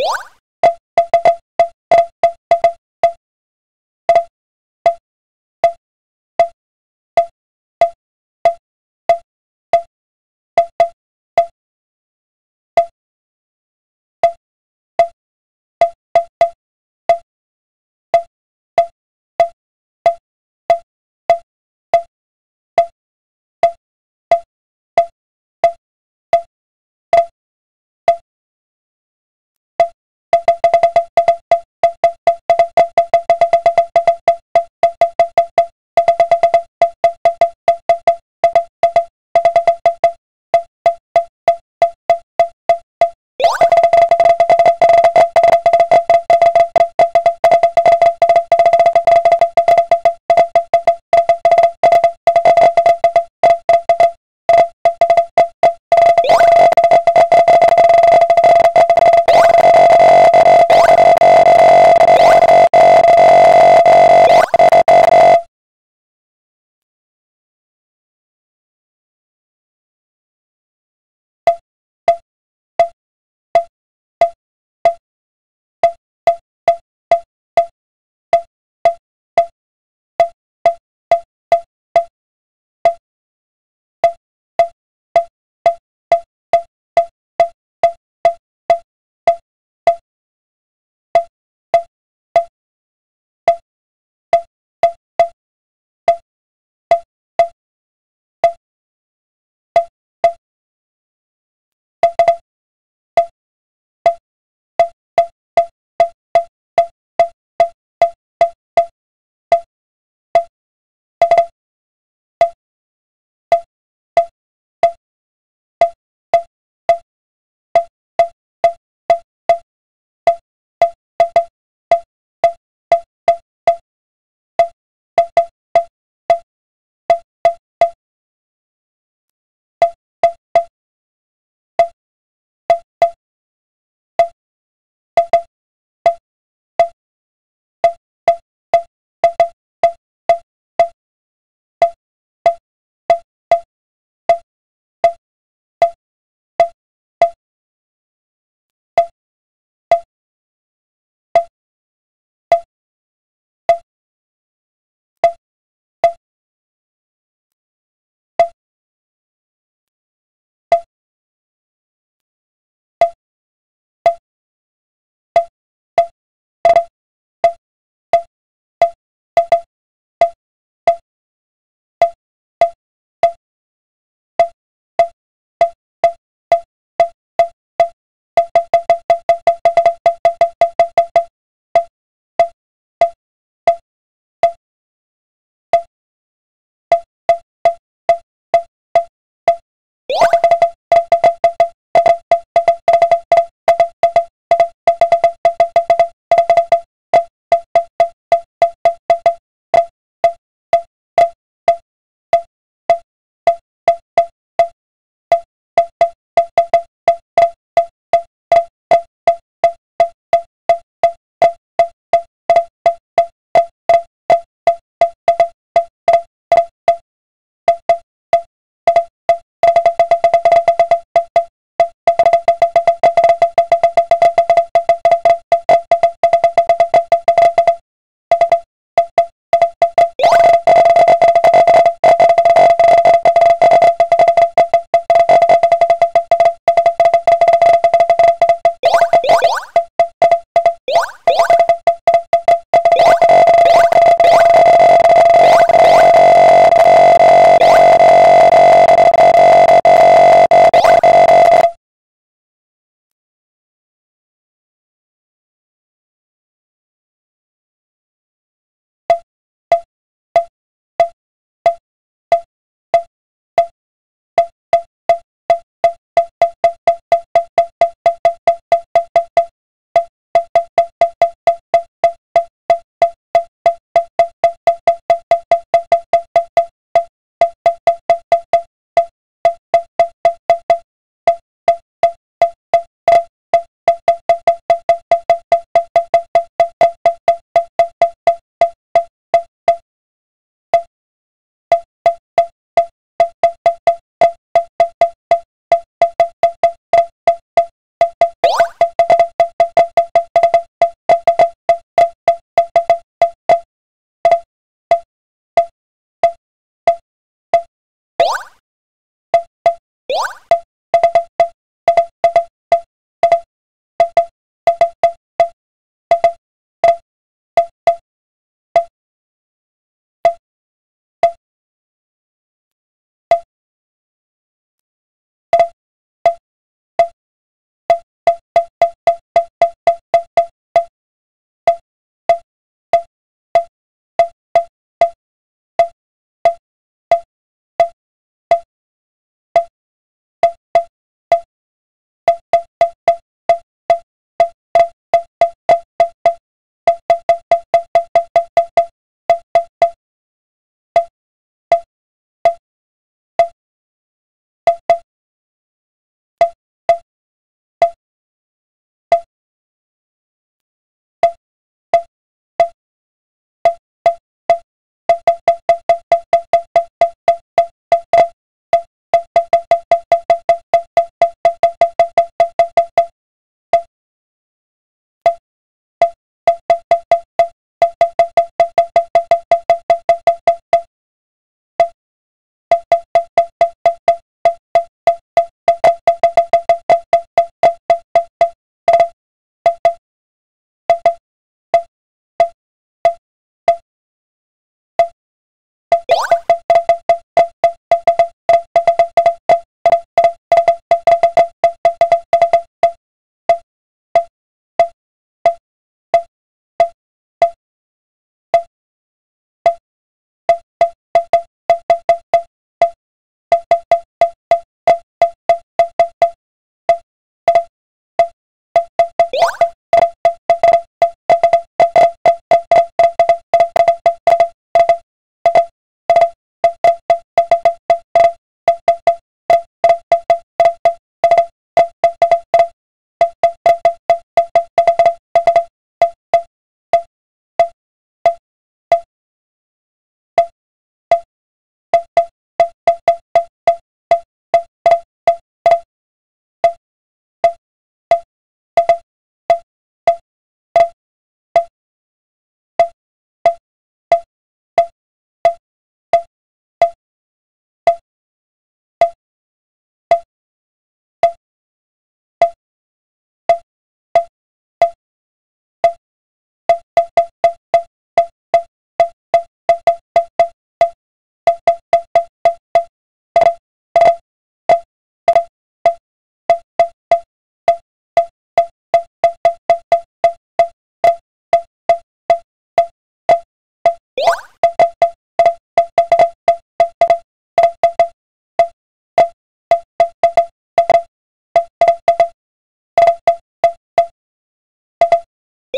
you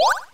Let's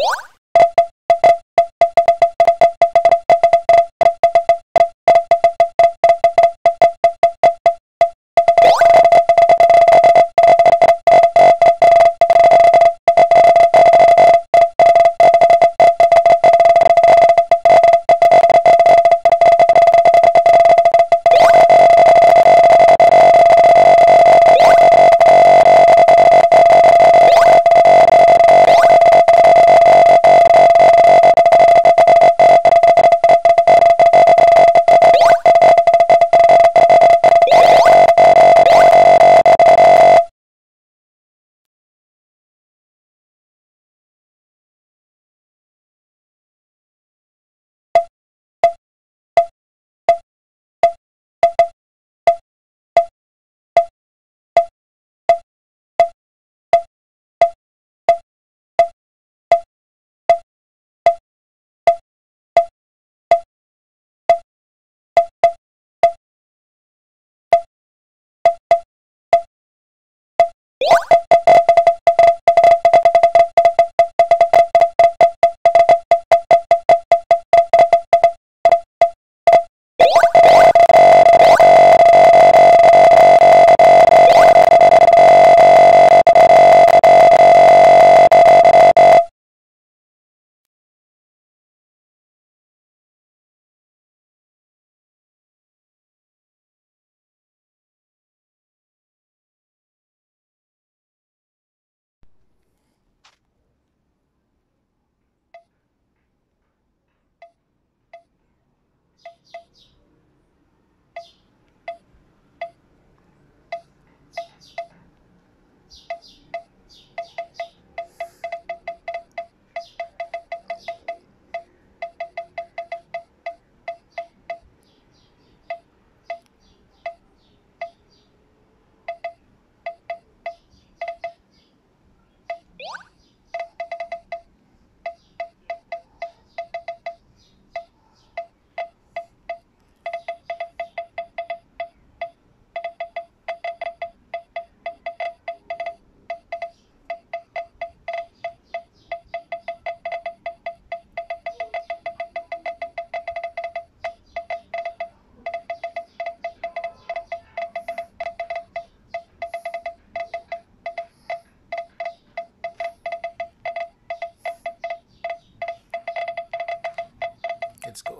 What?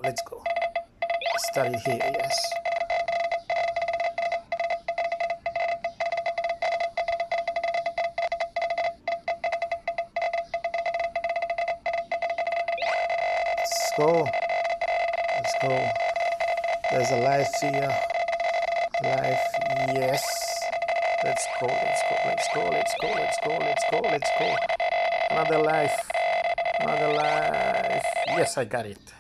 Let's go. Study here, yes. Let's go. Let's go. There's a life here. Life, yes. Let's go, let's go, let's go, let's go, let's go, let's go, let's go. Another life. Another life. Yes, I got it.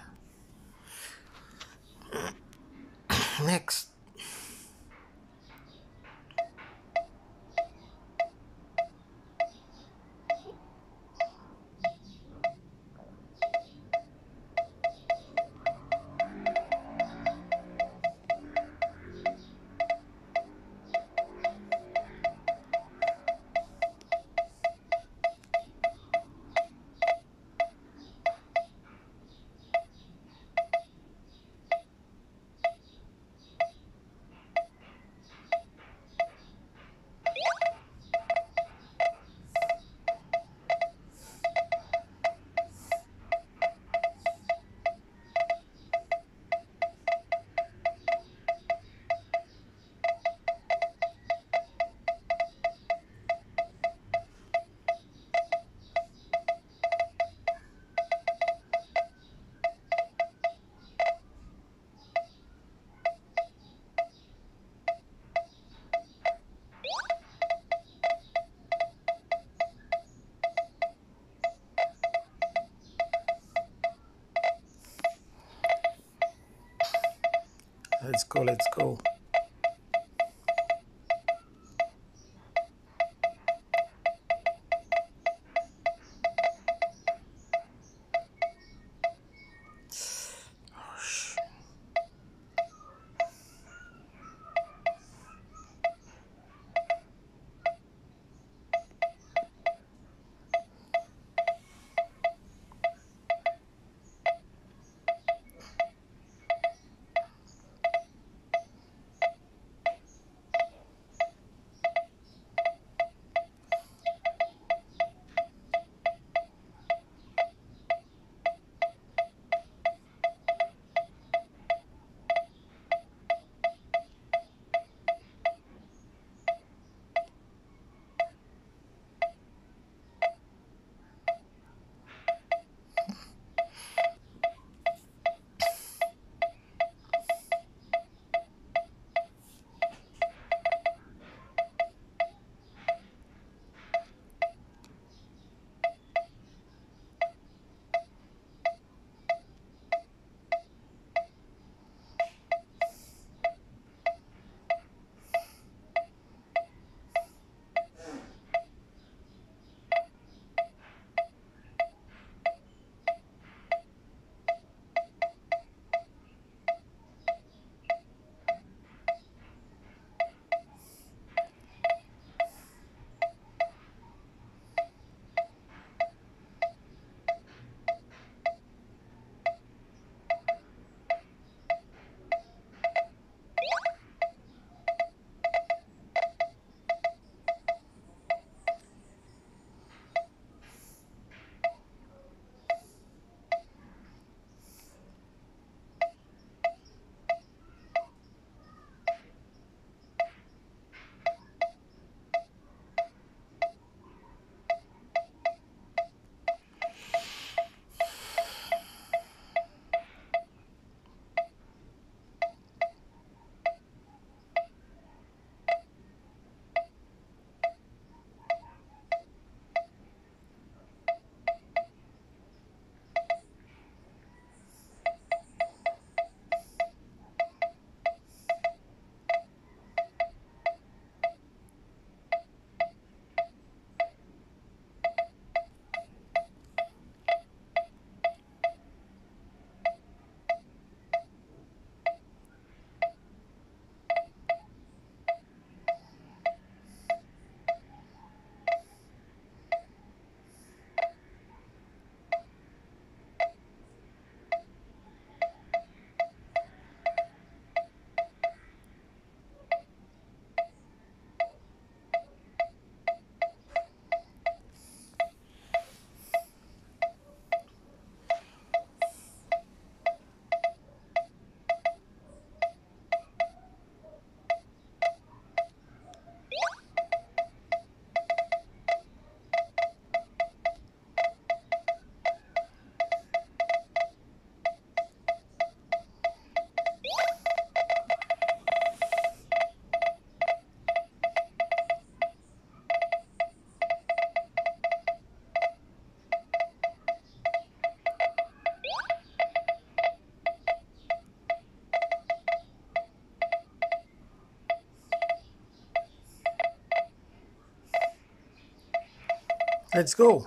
Let's go.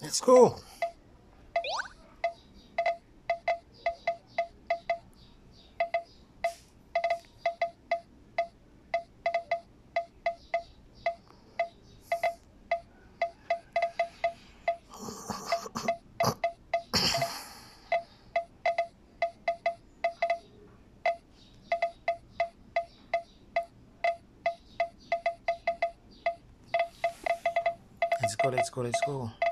That's cool. Let's go, let's go, let's go.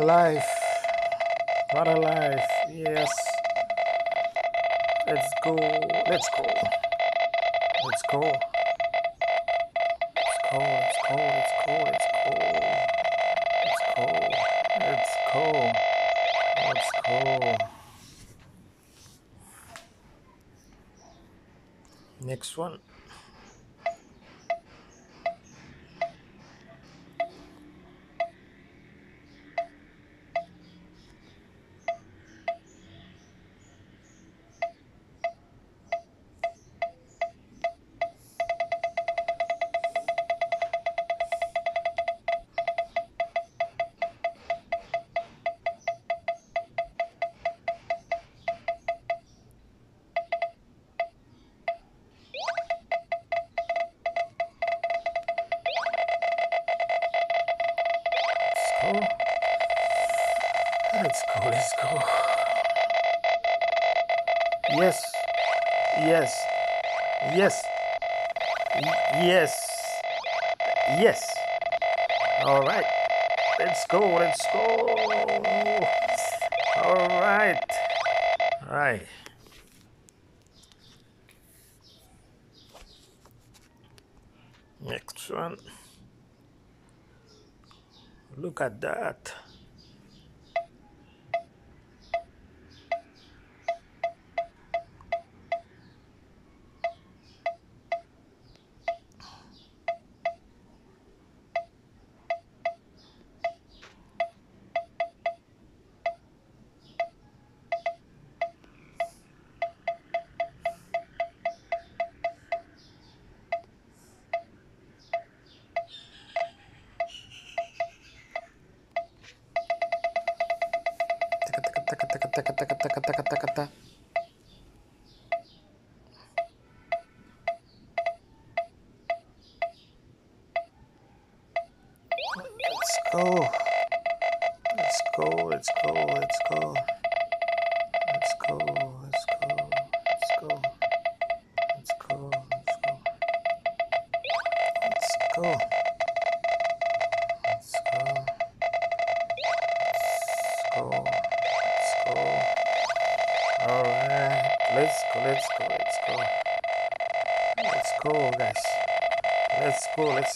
alive. Not alive. Yes. Let's go. Let's go. Let's go. Let's go. Let's go. Let's go. Let's go. Let's go. Let's go. Let's go. Next one.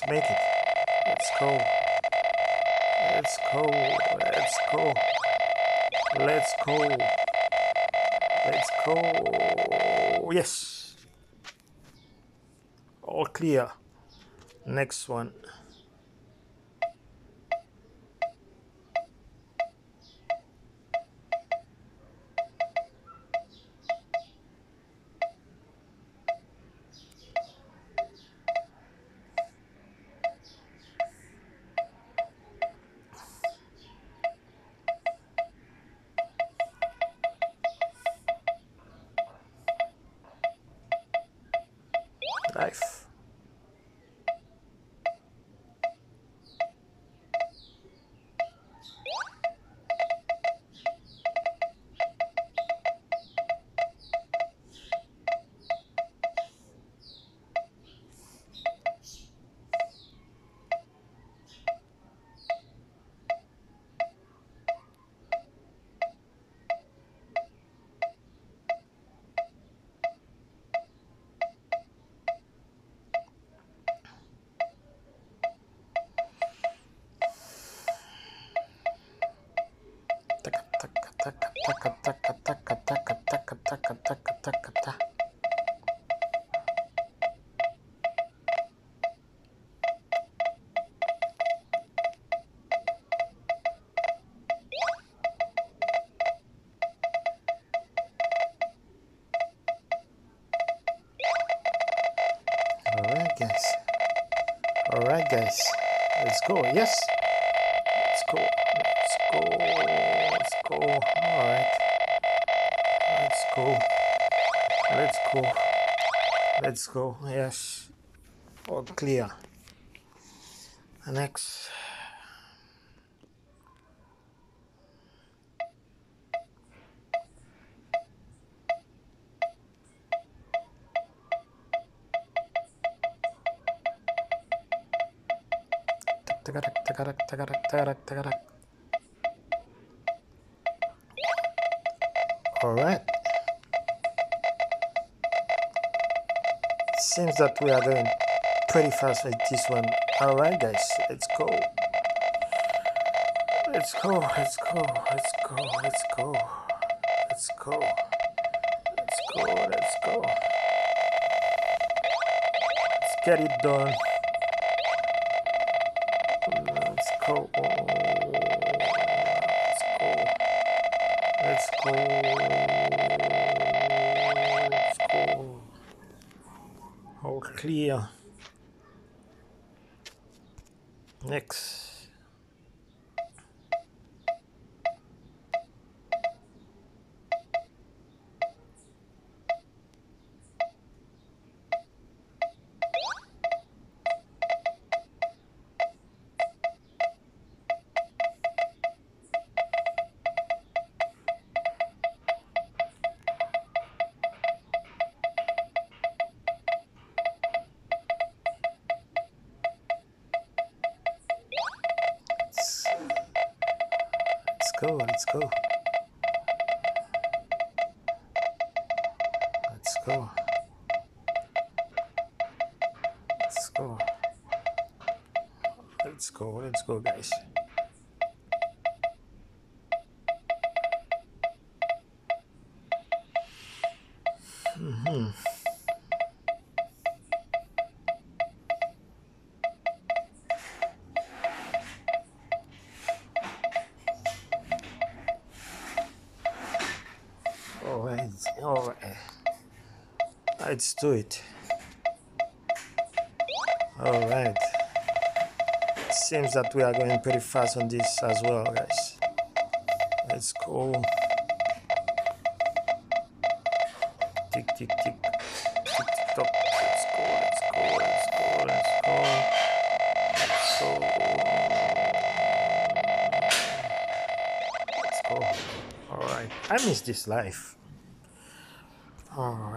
Make it. Let's go. Let's go. Let's go. Let's go. Let's go. Yes. All clear. Next one. Let's go. Yes. All clear. Next. All right. Seems that we are going pretty fast with this one. All right, guys, let's go. Let's go, let's go, let's go, let's go, let's go, let's go, let's go. Let's get it done. Let's go. Let's go. Let's go. Clear. Let's go. Let's go. Let's go. Let's go. Let's go, guys. let's do it. All right. It seems that we are going pretty fast on this as well guys. Let's go. Tick tick tick. All right. I miss this life. All right.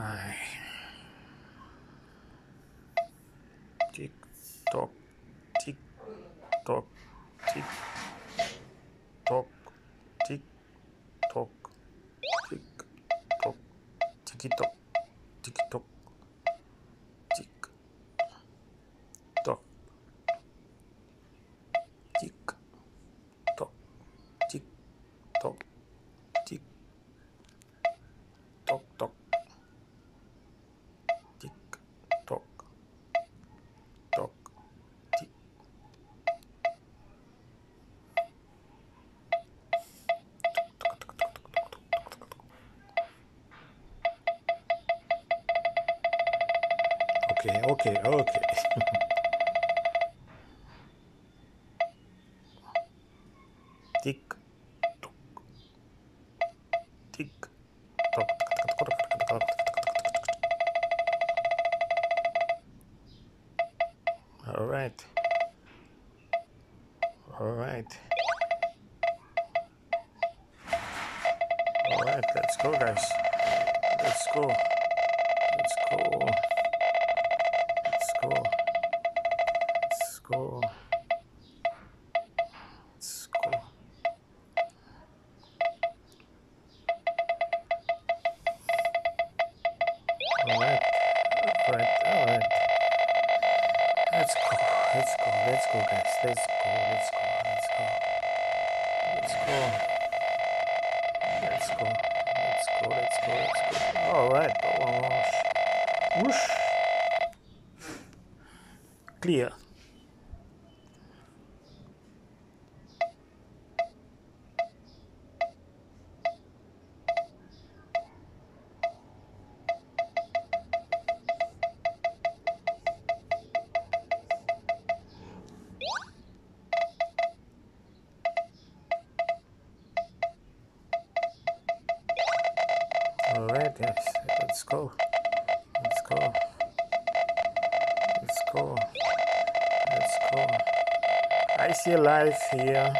here.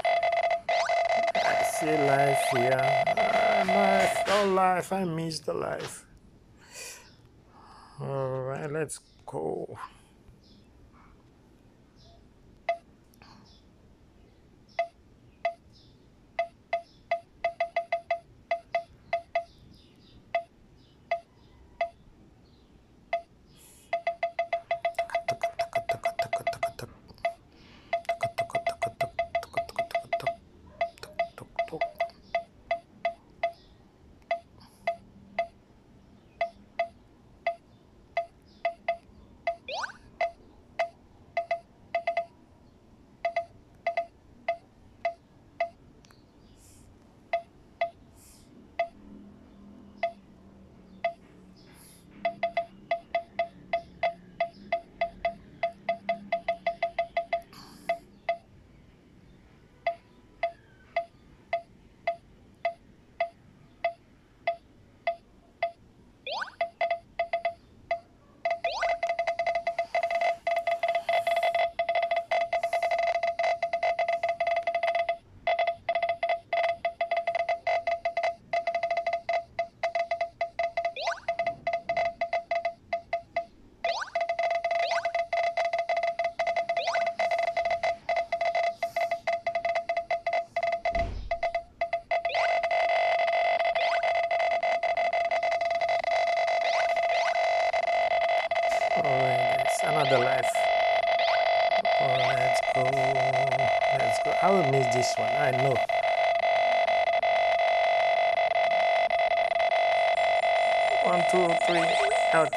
I see life here. Ah, life, oh life, I miss the life. Alright, let's go.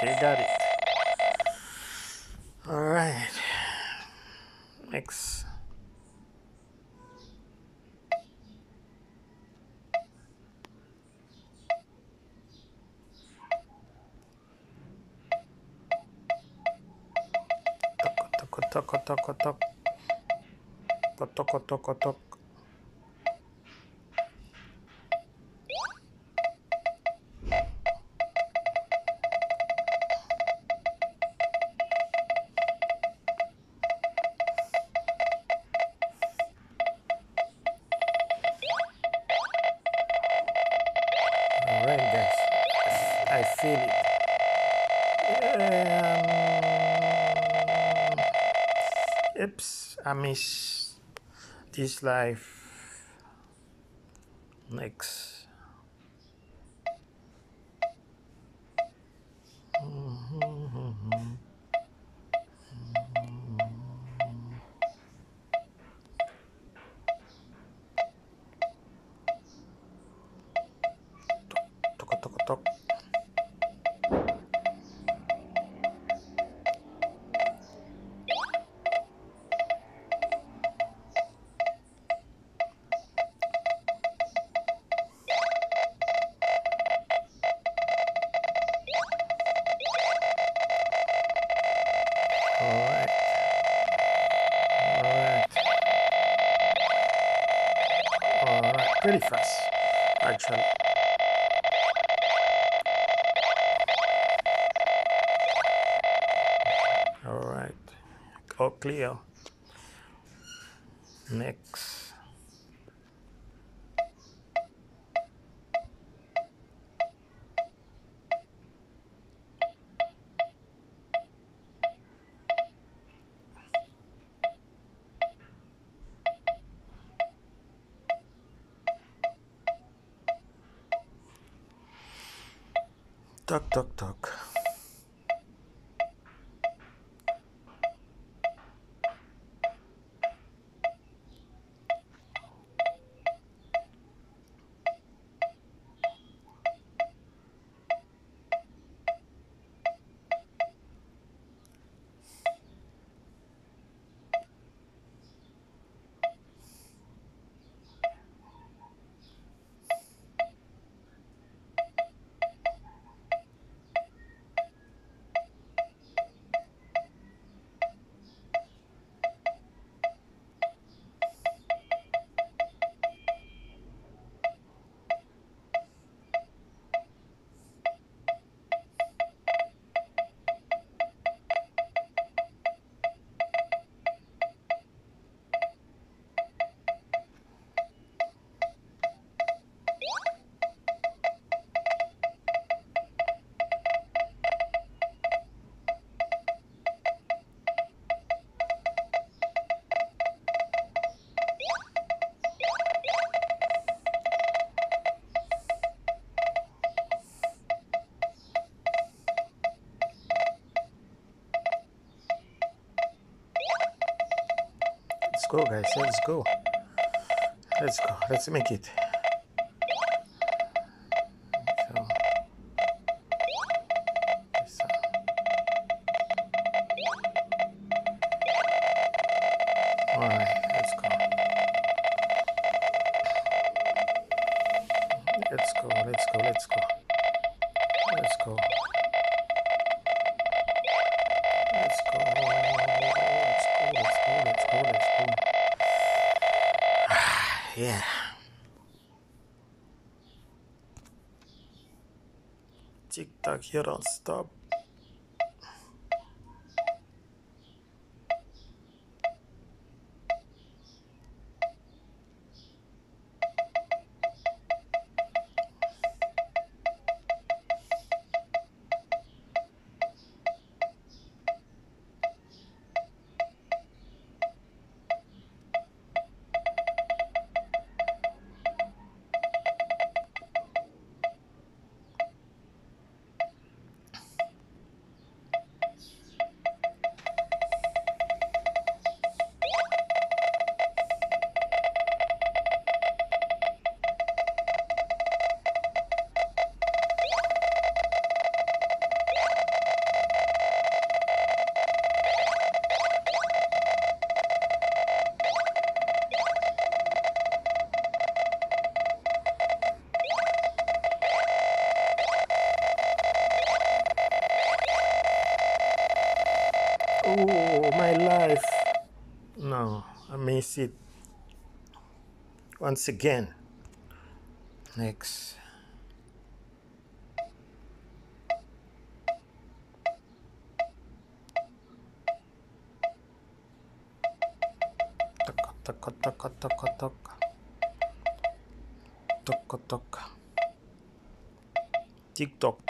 Okay, got it. Alright. Next. Tok tok tok tok tok tok tok tok tok this life. stress. All right, Trent. All right, all clear. Next. Tok, tok, tok. Go, guys. Let's go. Let's go. Let's make it. Stop. proceed once again. Next. Taka taka taka taka. Taka taka. TikTok.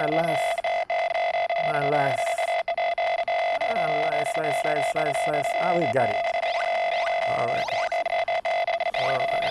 my last, my last, my last, last, last, last, last. Ah, we got it. All right. All right.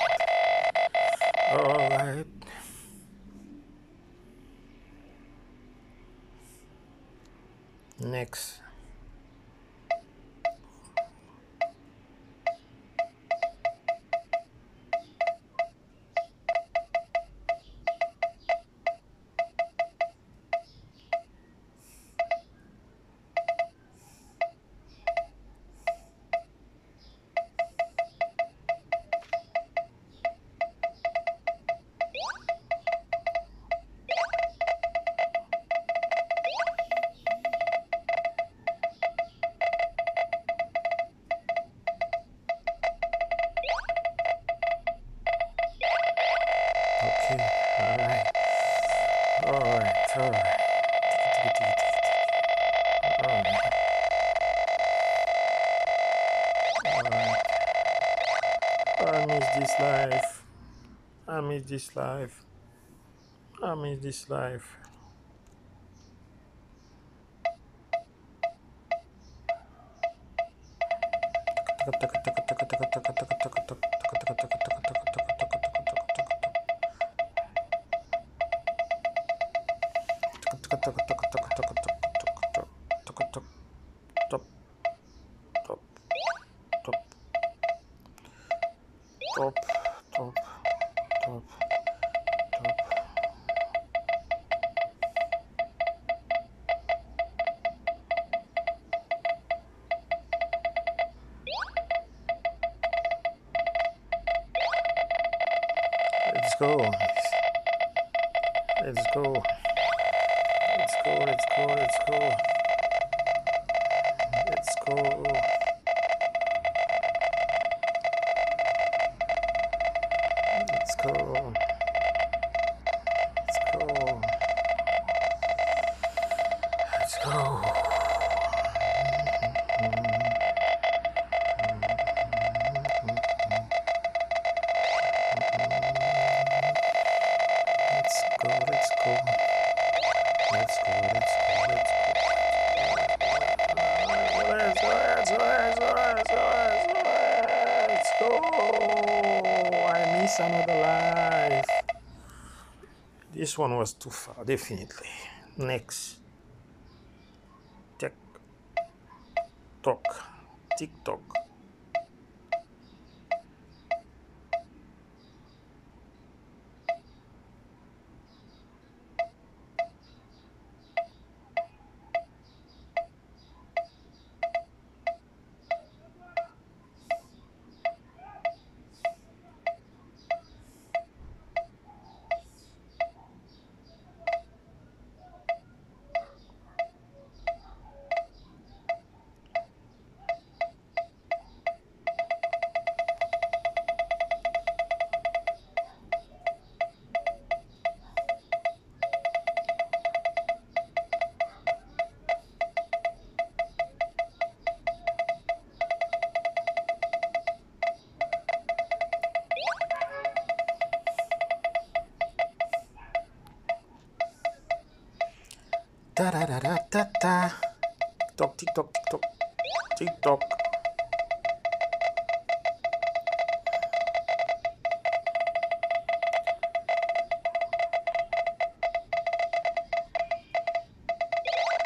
this life. I miss this life. Was too far, definitely. Next. タラララタタ。トックティットックティットック。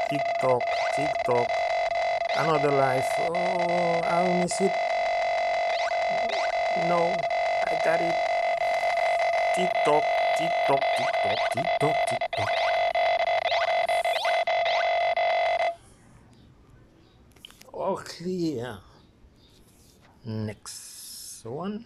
TikTok, TikTok, another life. Oh, I'll miss it. No, I got it. TikTok, TikTok, TikTok, TikTok, TikTok. Clear. Next one.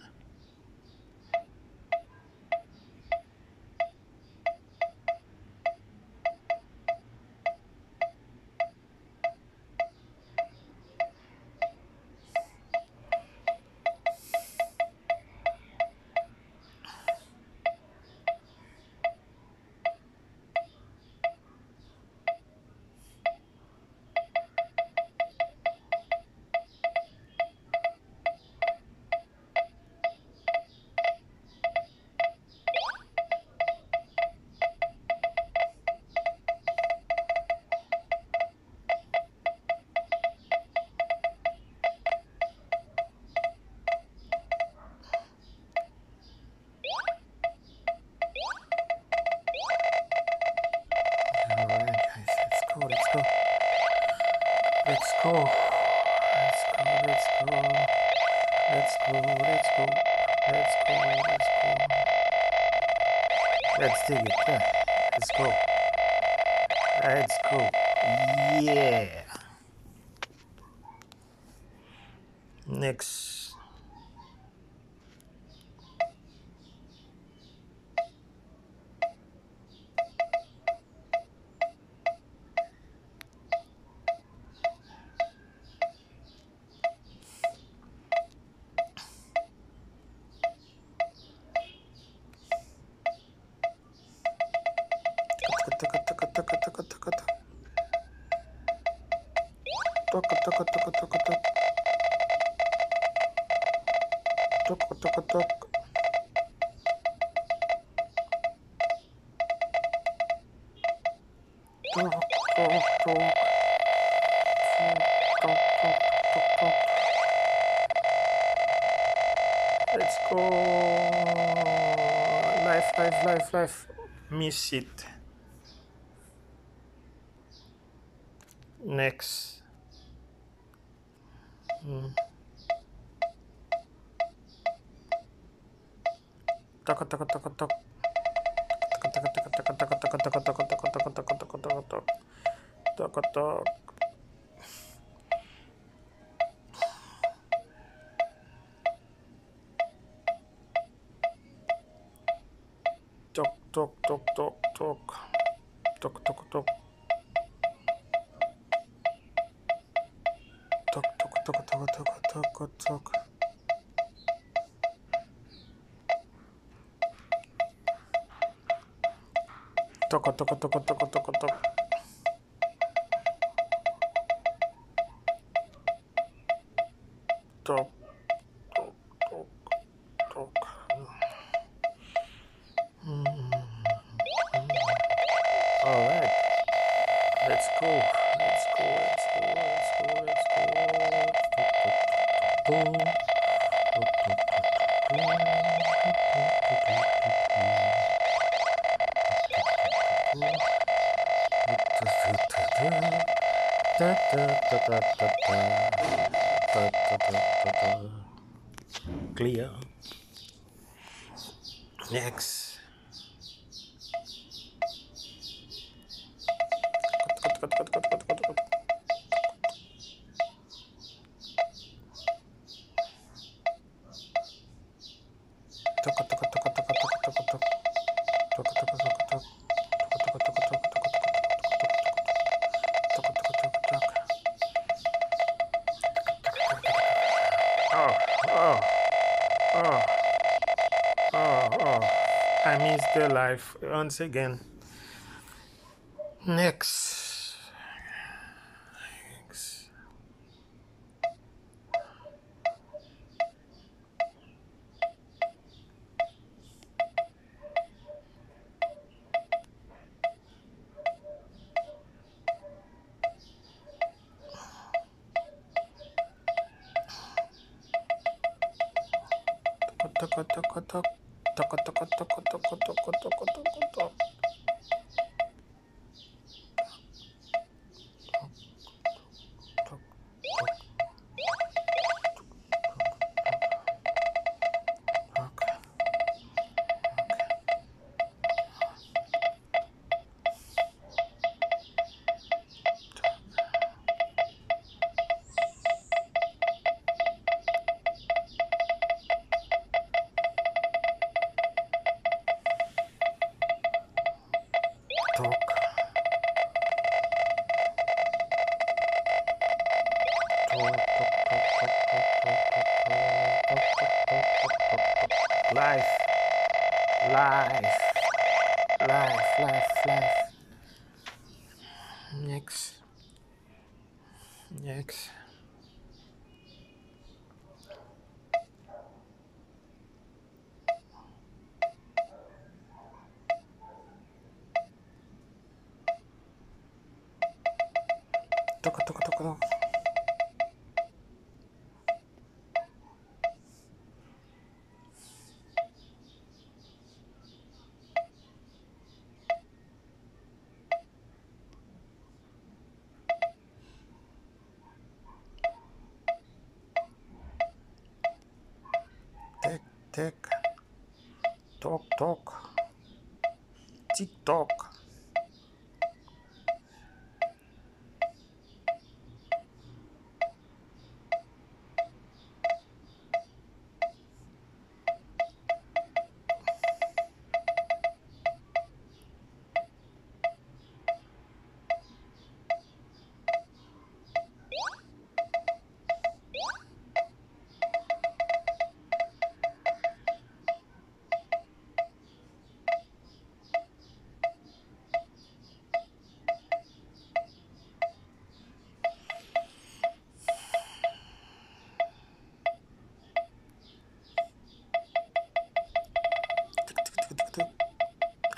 Life, life, life. Miss it. Next. Mm. Taka taka taka tak. Taka taka taka taka taka taka taka taka taka taka taka taka taka tak. Taka tak. Tok Oh, oh, oh, oh, oh. I miss the life once again. Next.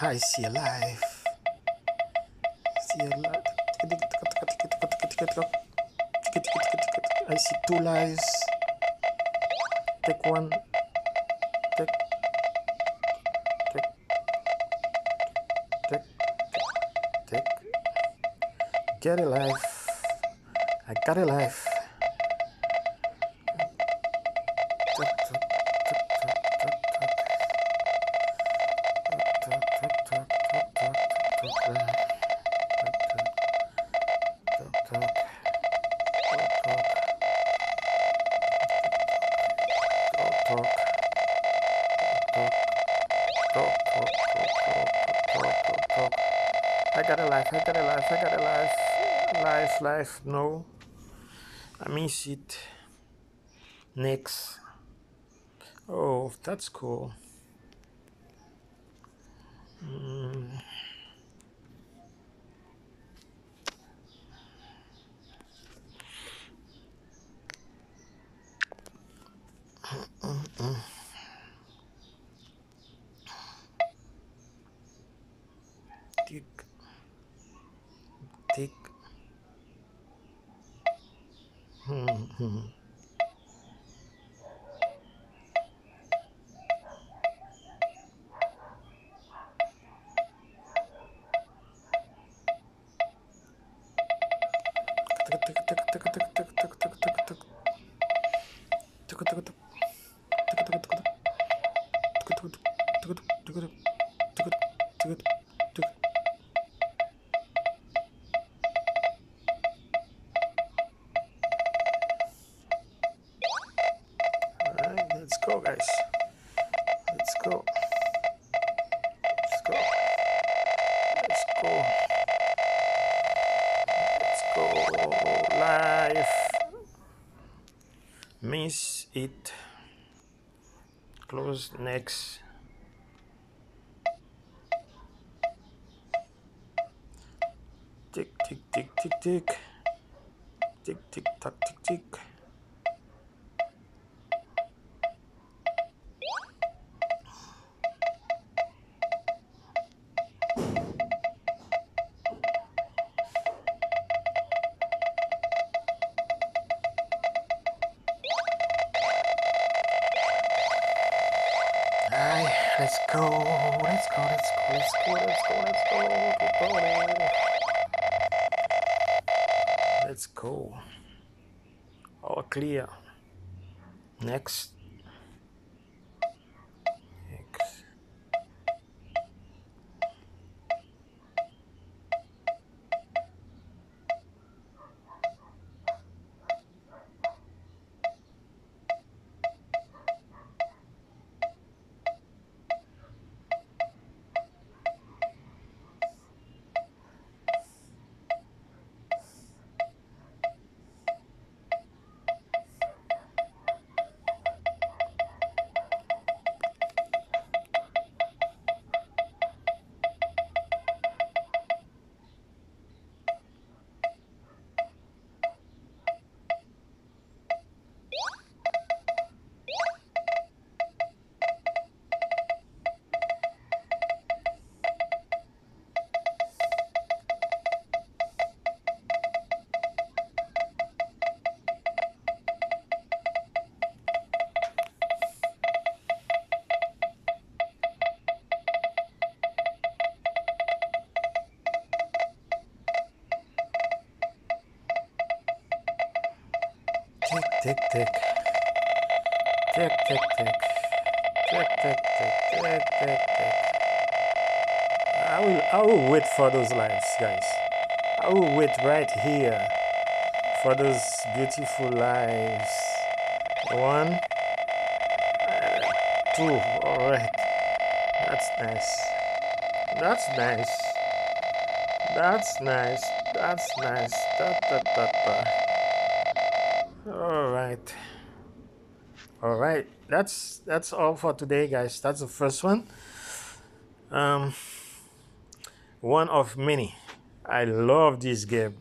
I see a life. See a life. I see two lives. Take one. Take. Take. Take. Take. Get a life. I got a life. No, I miss it next. Oh that's cool. Next. Tick tick tick tick tick. Tick tick tock tick tick. Clear. Next. Tick tick tick. Tick tick tick. Tick tick tick. Tick tick. I will I will wait for those lights, guys. I will wait right here for those beautiful lives. One, uh, two. All right. That's nice. That's nice. That's nice. That's nice. Da, da, da, da. All right. All right. That's that's all for today, guys. That's the first one. Um, one of many. I love this game.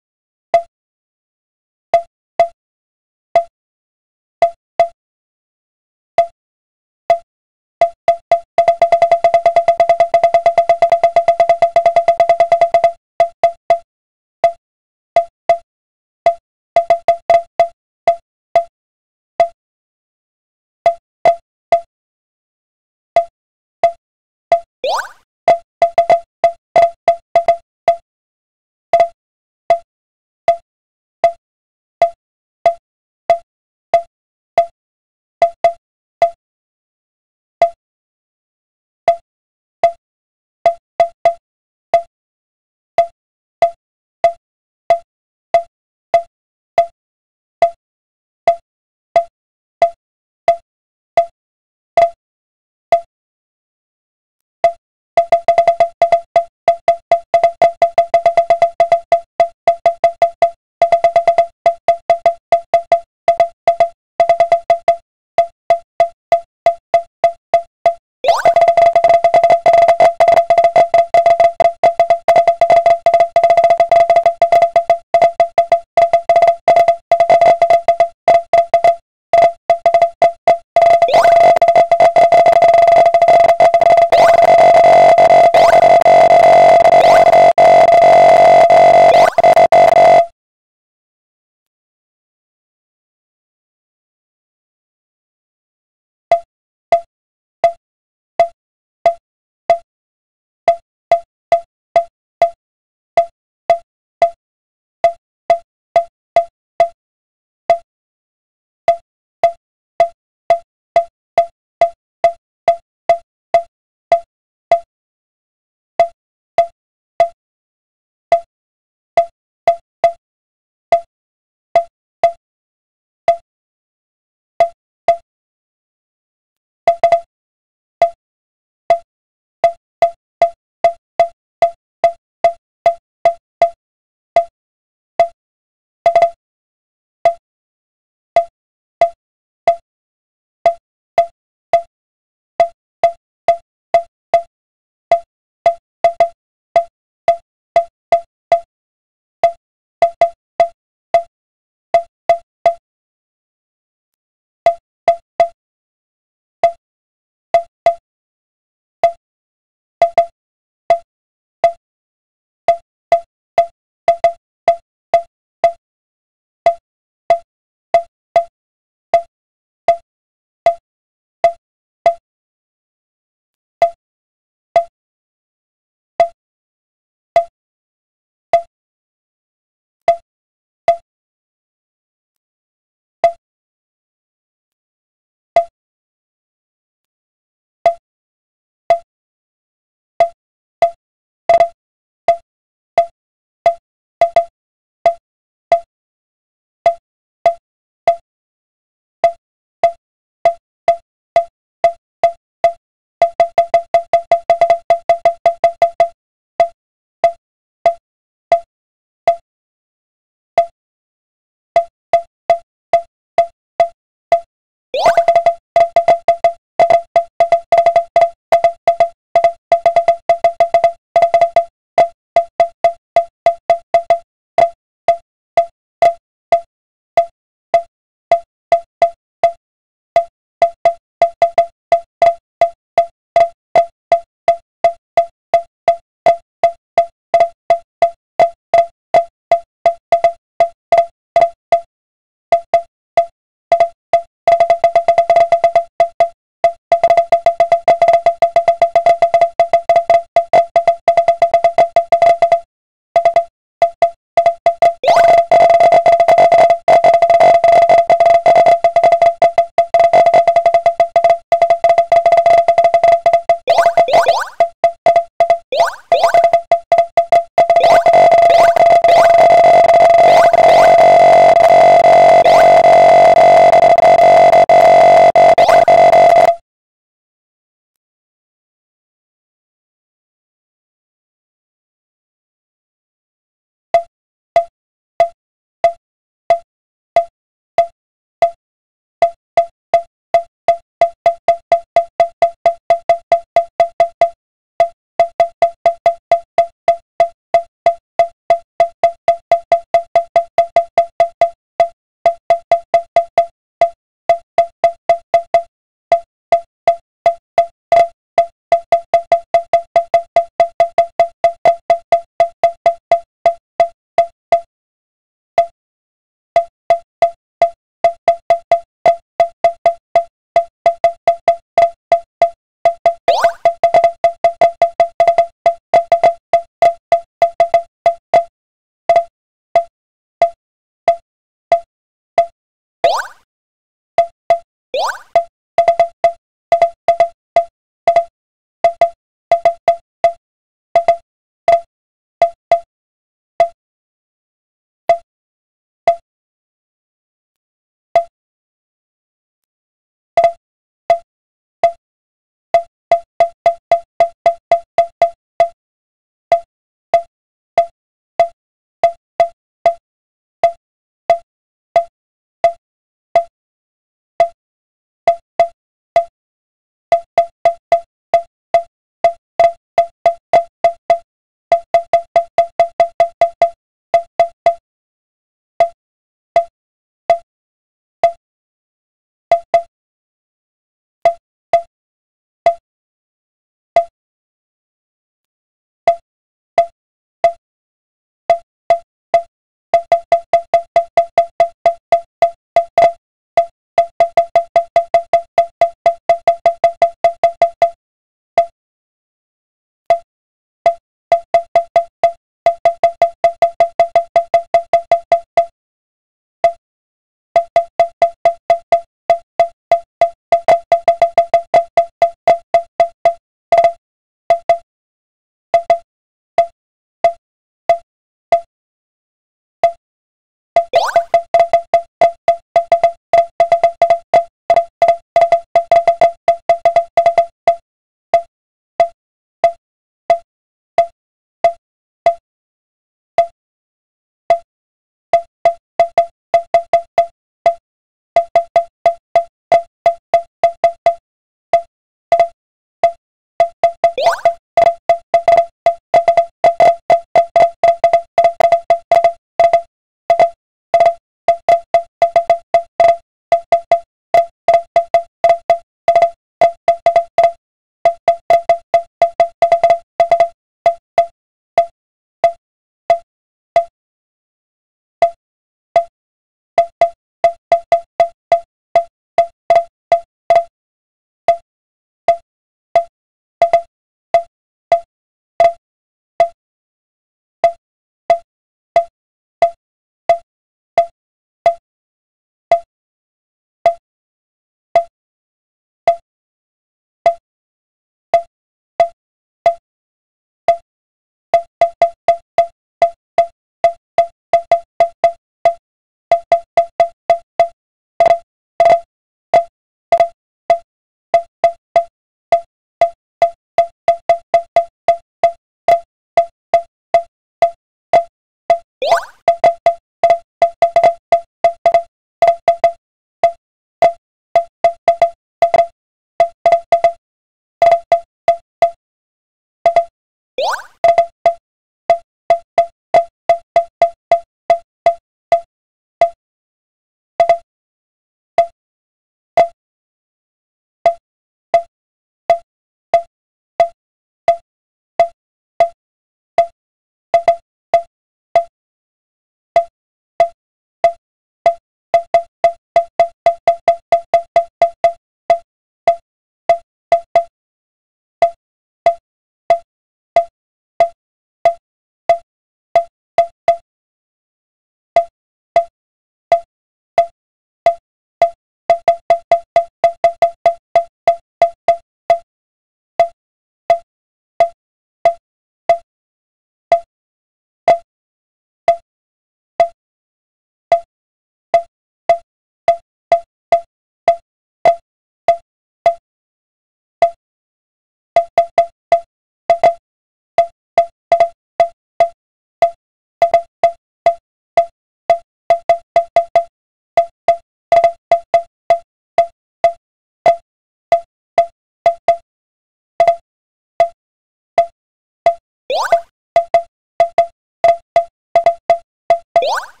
What?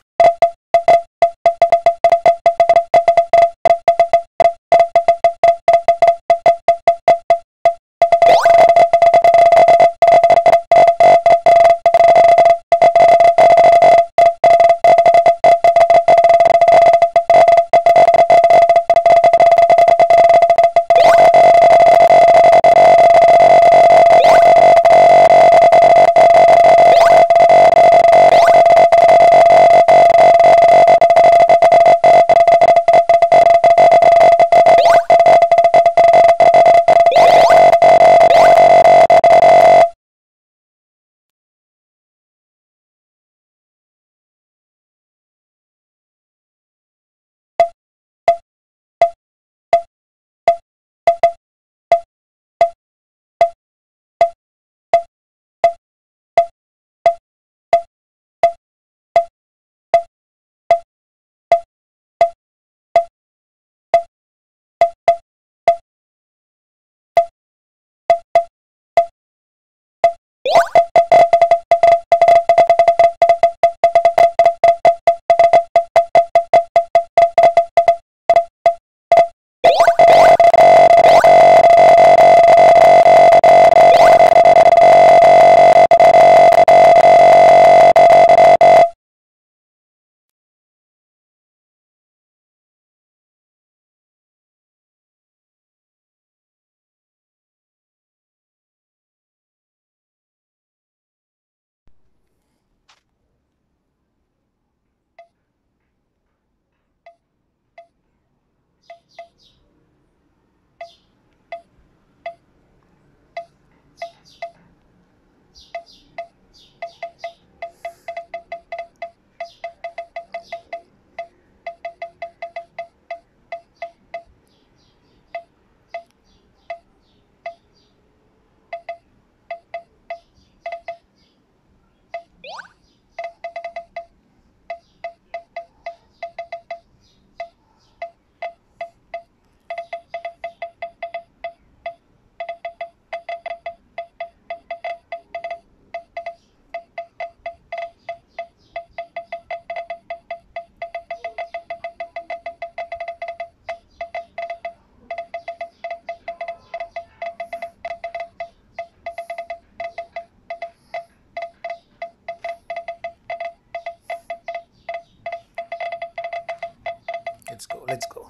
Let's go, let's go.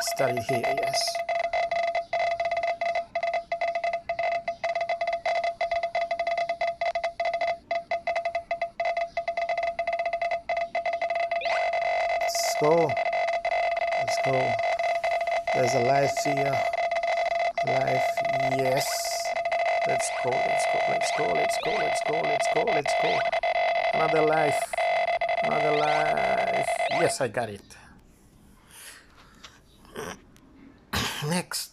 Start here, yes. Let's go. Let's go. There's a life here. Life, yes. Let's go, let's go, let's go, let's go, let's go, let's go, let's go. Another life. Another life. Yes, I got it. Next.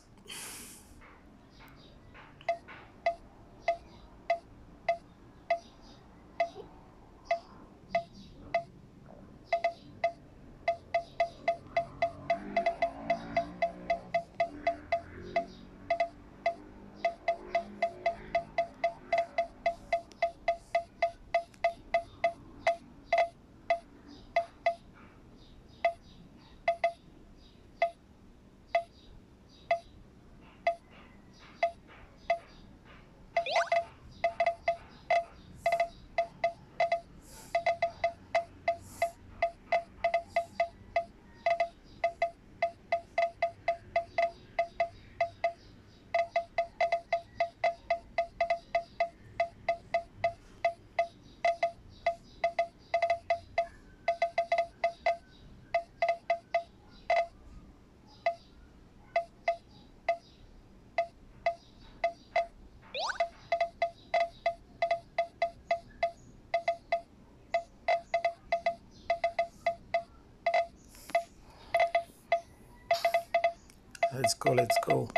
Let's go,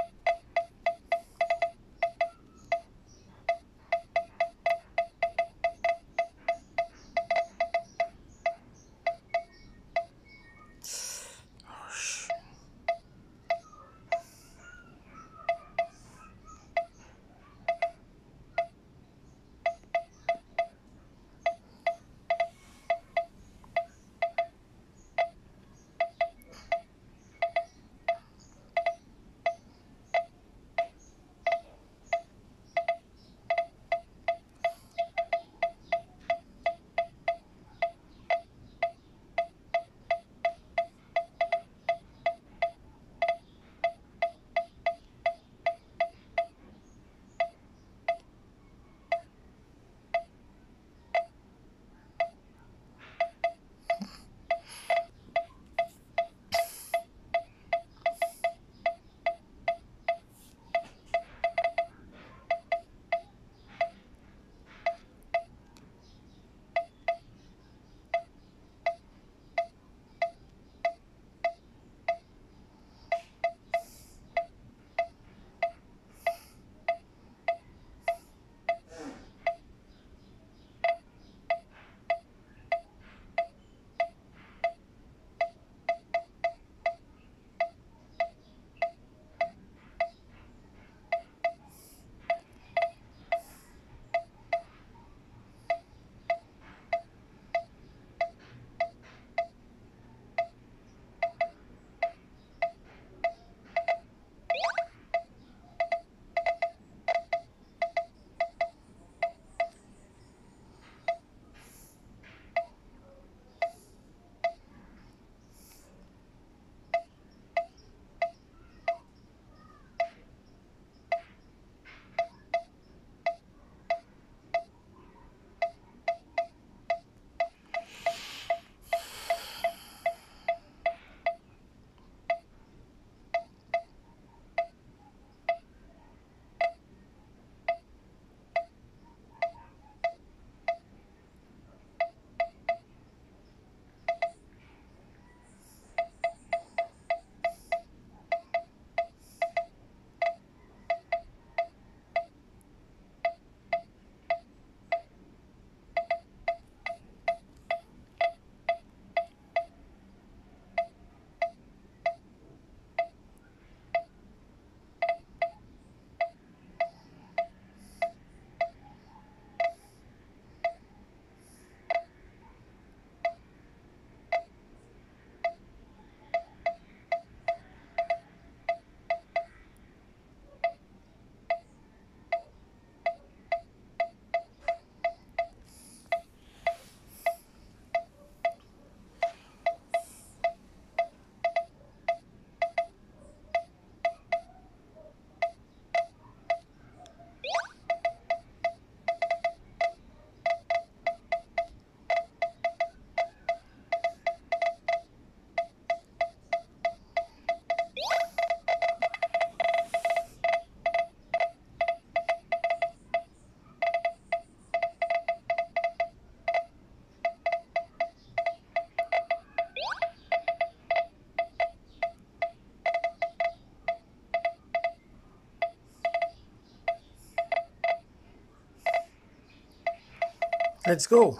let's go.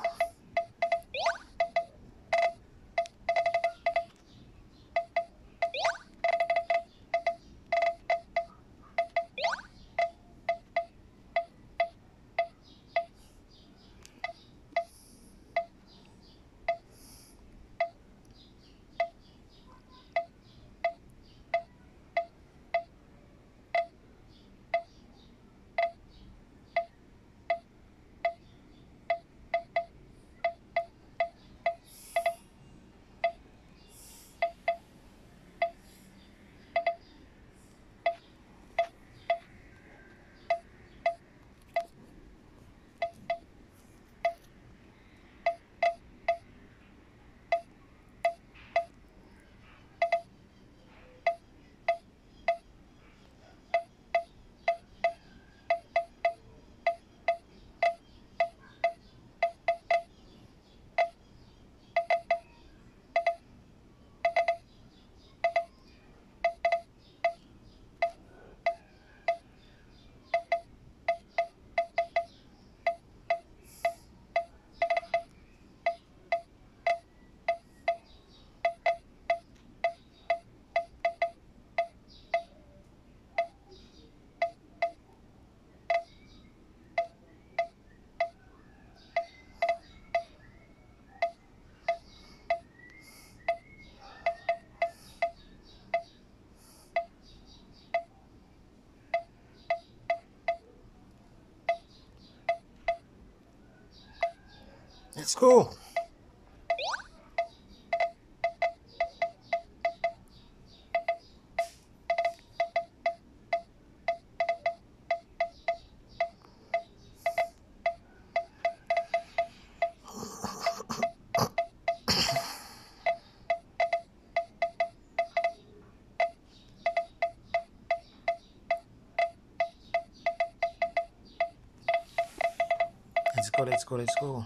Let's go. Let's go. Let's go, let's go,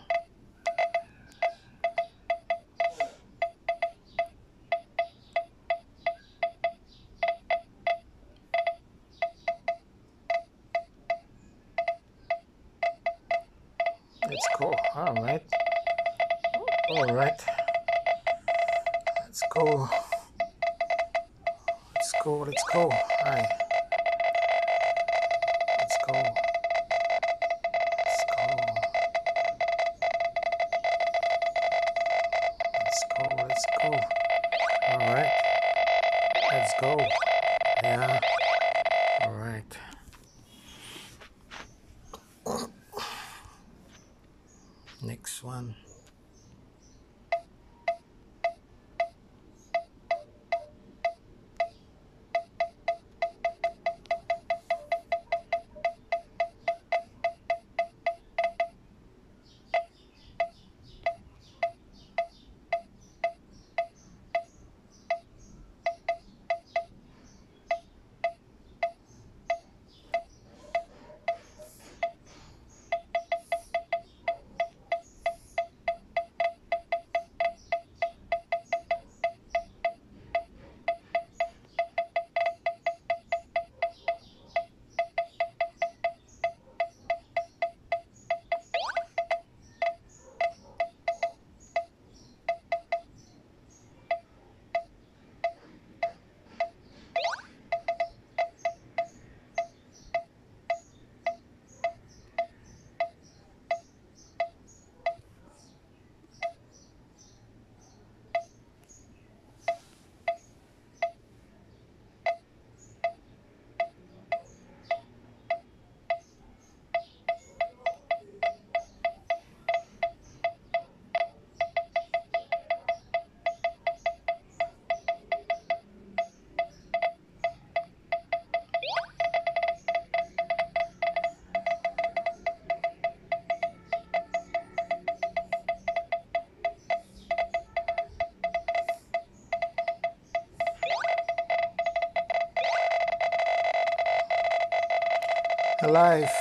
Alive,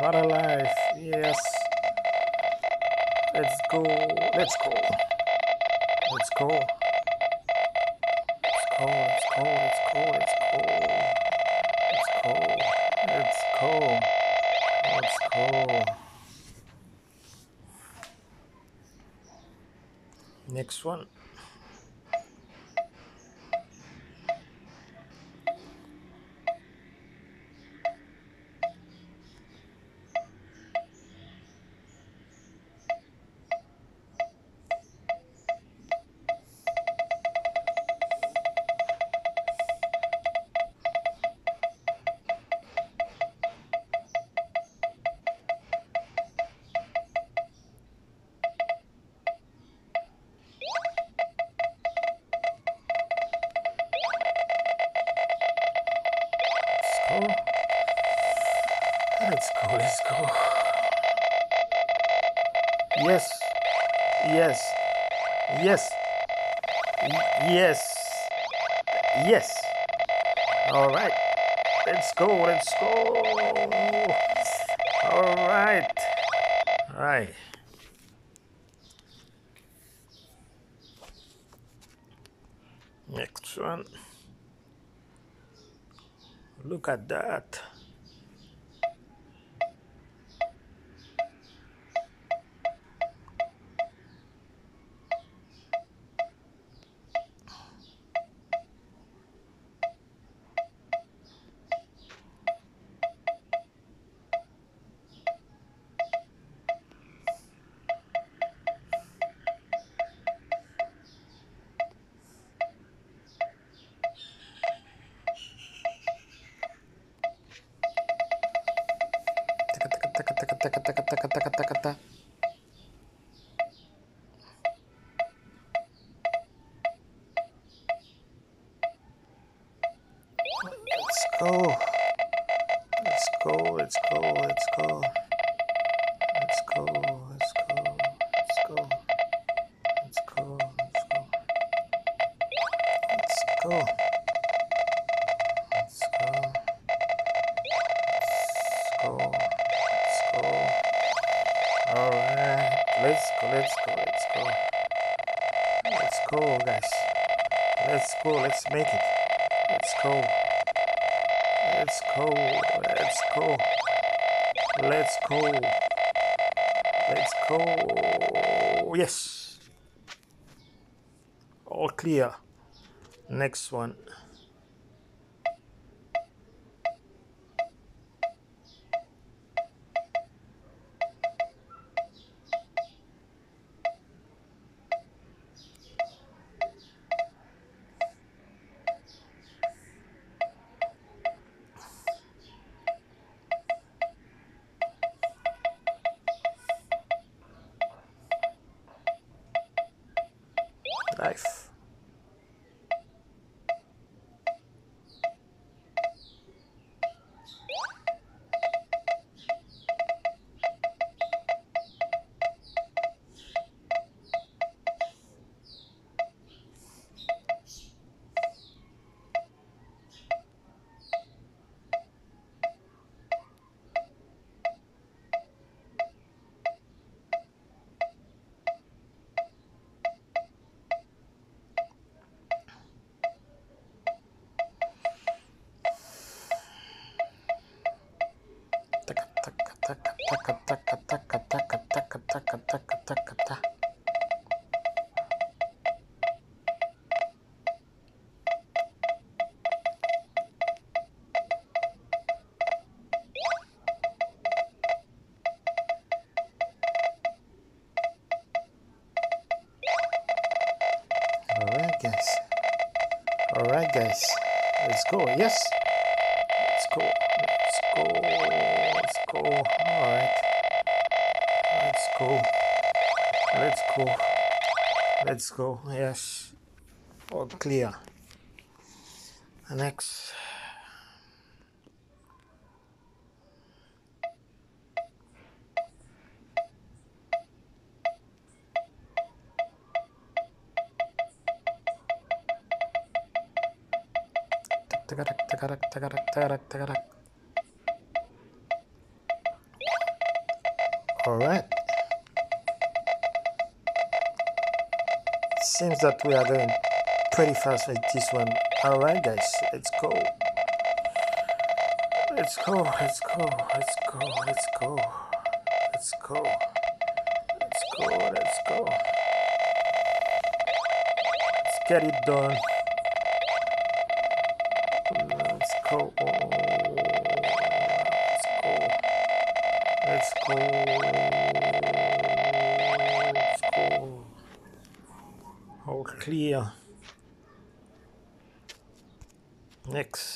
What a life. Yes. Let's go. Let's go. Let's go. Let's It's Let's go. Let's It's Let's go. Let's Next one. Let's go. All right, all right. Next one. Look at that. Let's go. Yes. All clear. Next one. 깜짝깜짝 Let's go. Yes. All clear. Next. All right. Seems that we are going pretty fast with this one. All right, guys, let's go. Let's go, let's go, let's go, let's go, let's go, let's go, let's go. get it done. Let's go. Let's go. Let's clear. Next.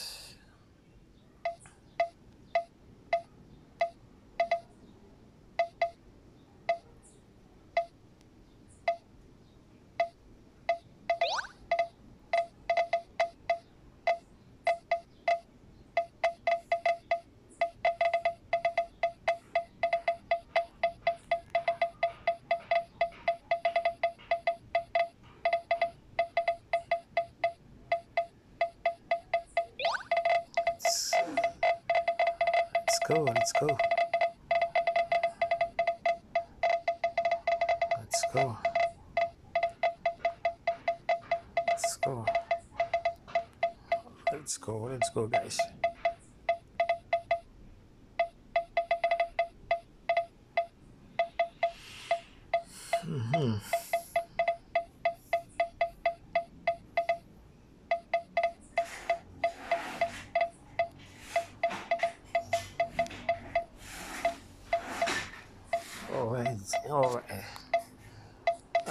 Go, let's go. Let's go. Let's go. Let's go, let's go, guys.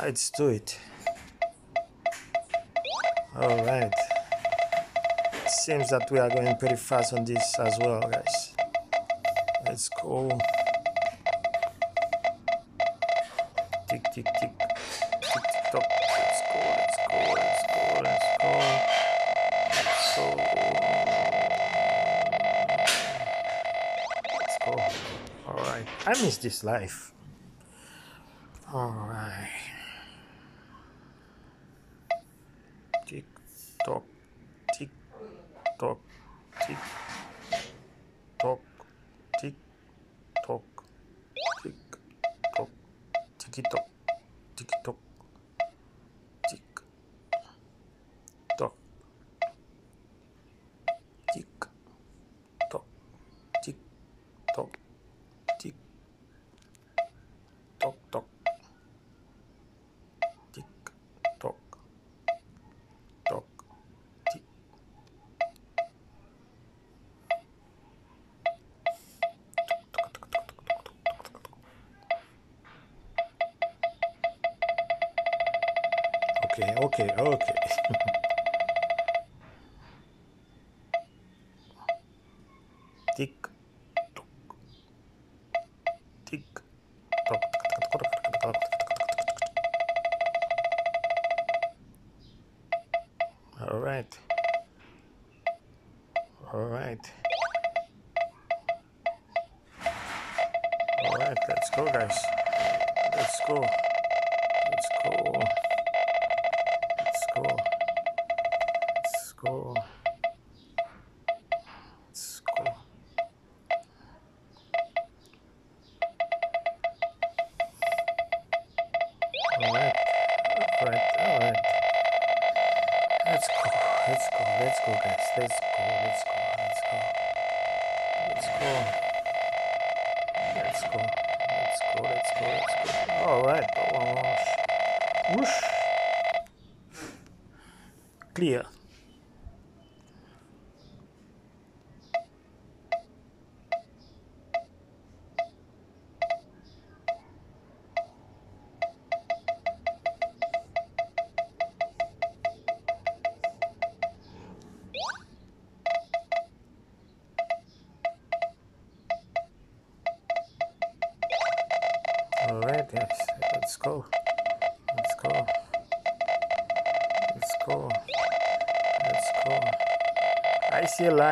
Let's do it. All right. Seems that we are going pretty fast on this as well guys. Let's go. Tick tick tick. Let's go let's go let's go. Let's go. Let's go. All right. I miss this life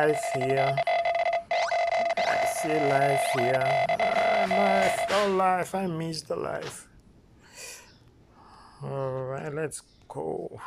life here. I see life here. Uh, life, life, I miss the life. Alright, let's go.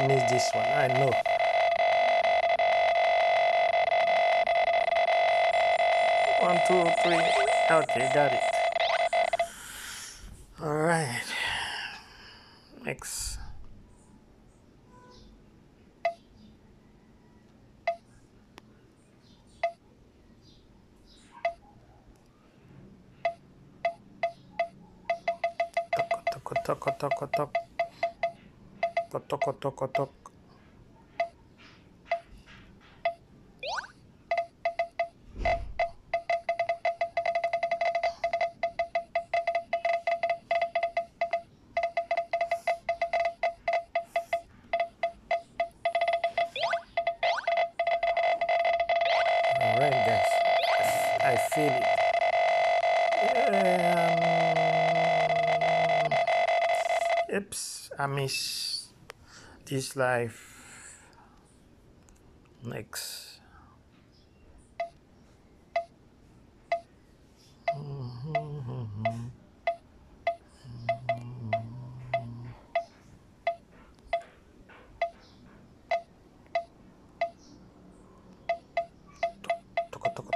Will miss this one. I know. One, two, three. Okay, got it. Alright. Next. Tok, tok, tok, tok, Kotok, kotok, kotok. This life. Next.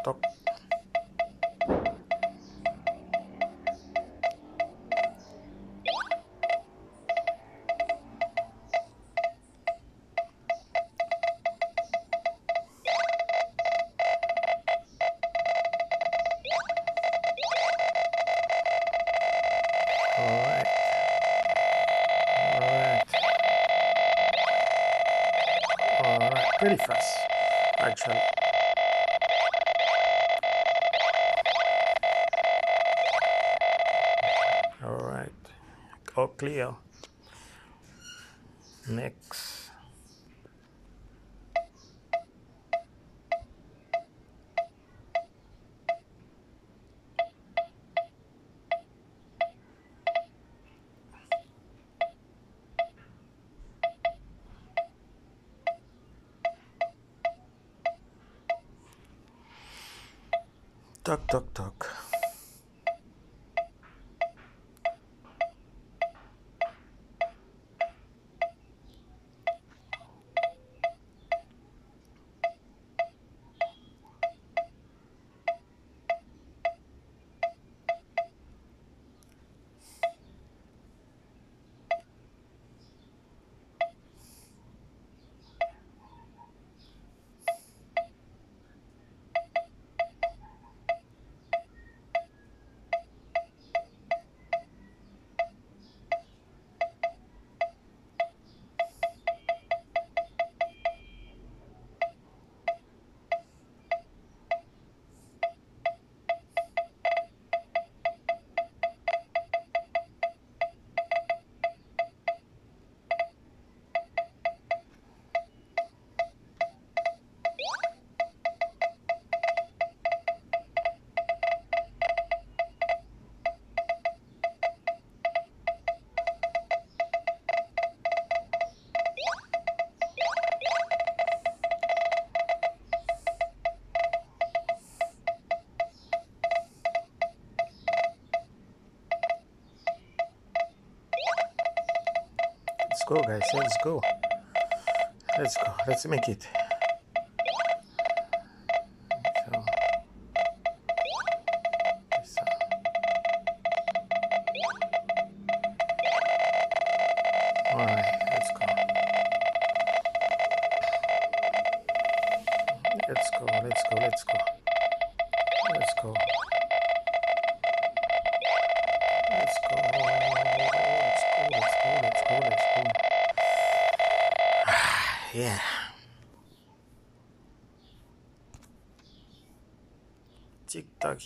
Tok. for Actually. All right, all clear. Next. так так так. Go, guys. Let's go. Let's go. Let's make it.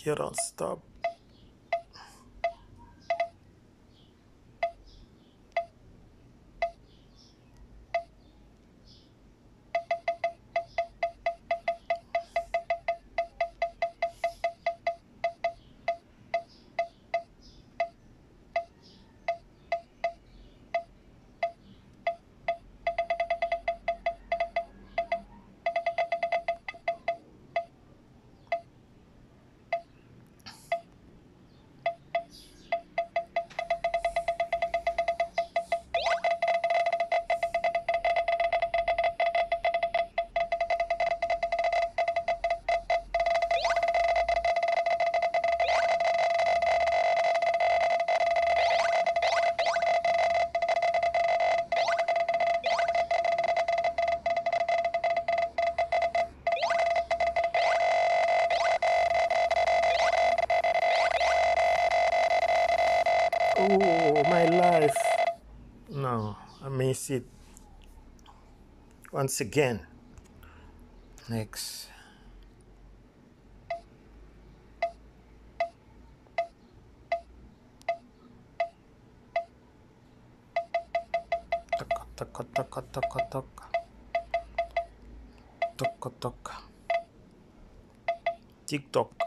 Here don't stop. see once again. Next. tiktok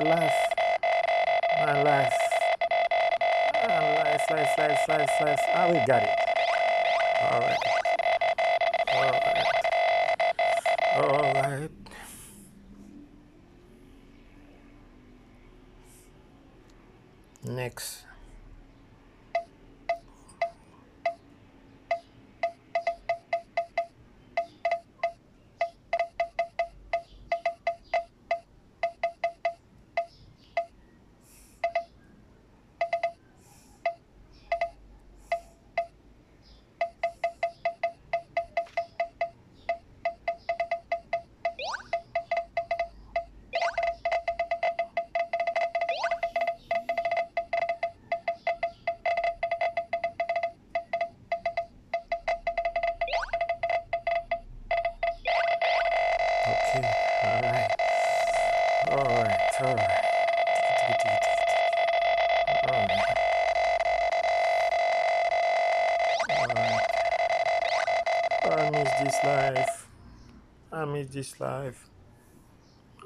alas, alas, alas, alas, alas, alas. Ah, we got it. All right. this life.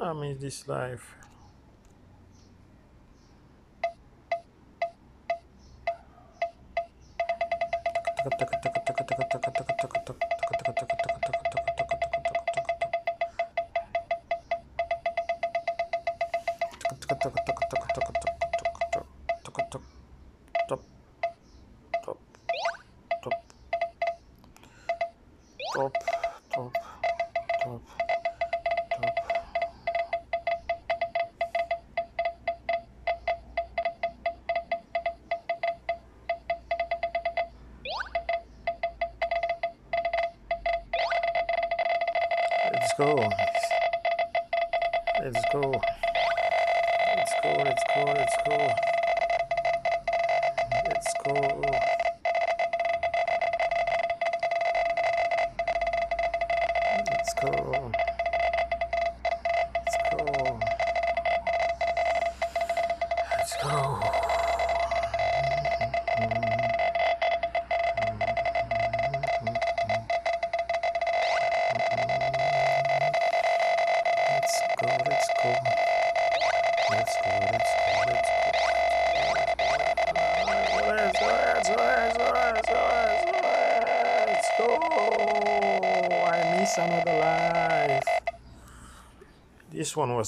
I miss this life.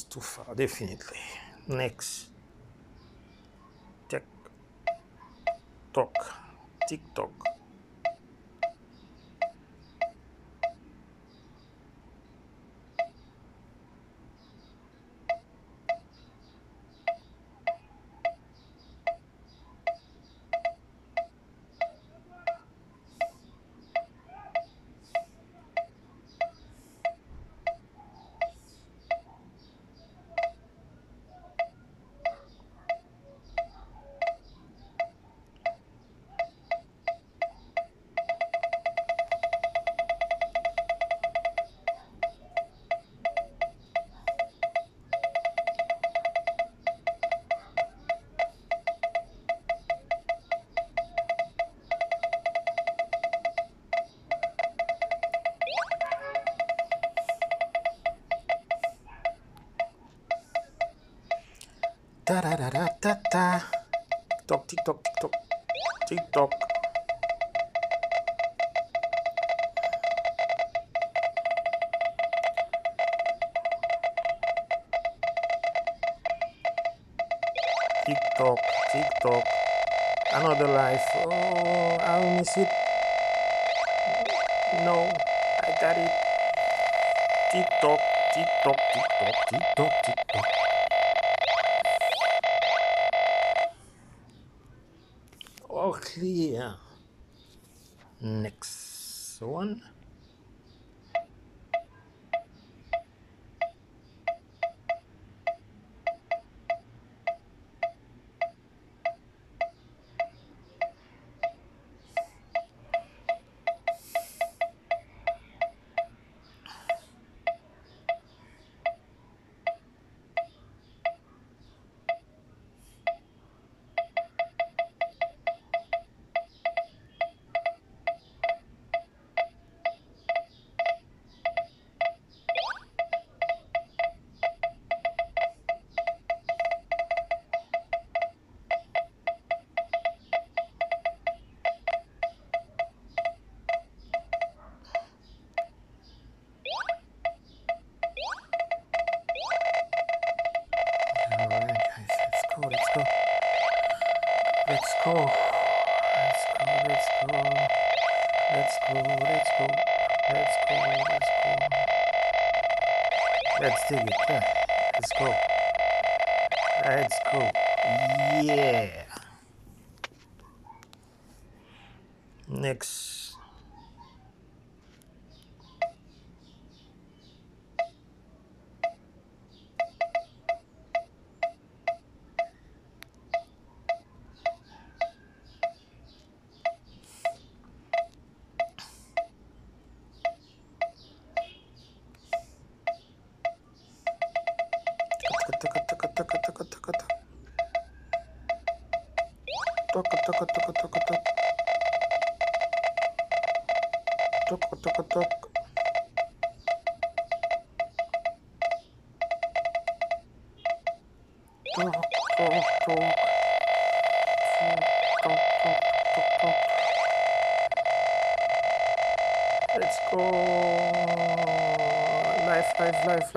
too far, definitely. Next. TikTok、TikTok、TikTok、TikTok。TikTok, TikTok, another life. Oh, I'll miss it. No, I got it. TikTok, TikTok, TikTok, TikTok, TikTok. Clear. Next one.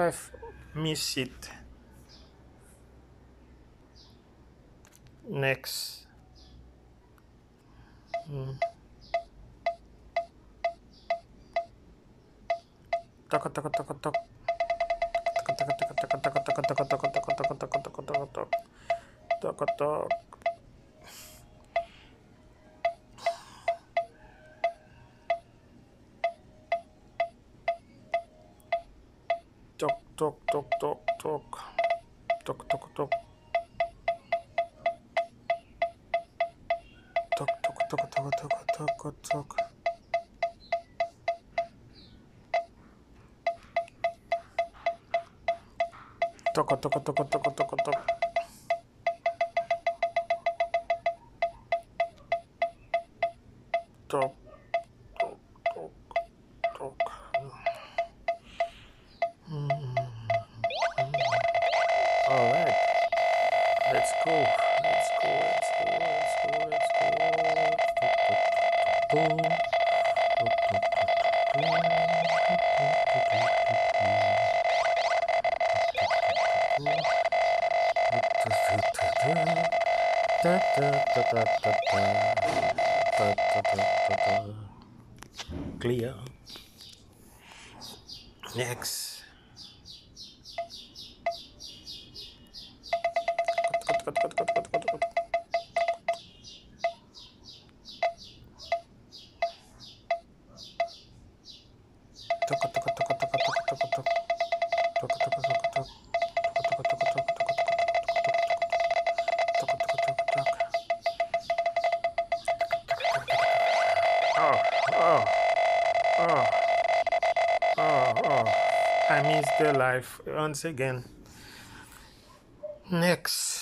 Life, life, life. Miss it. Next. Hmm. Taka taka taka taka taka taka taka taka taka taka taka taka tak. Taka tak. Tok tok tok tok tok. Tok tok tok. Oh, oh, oh, oh, oh. I missed the life once again. Next.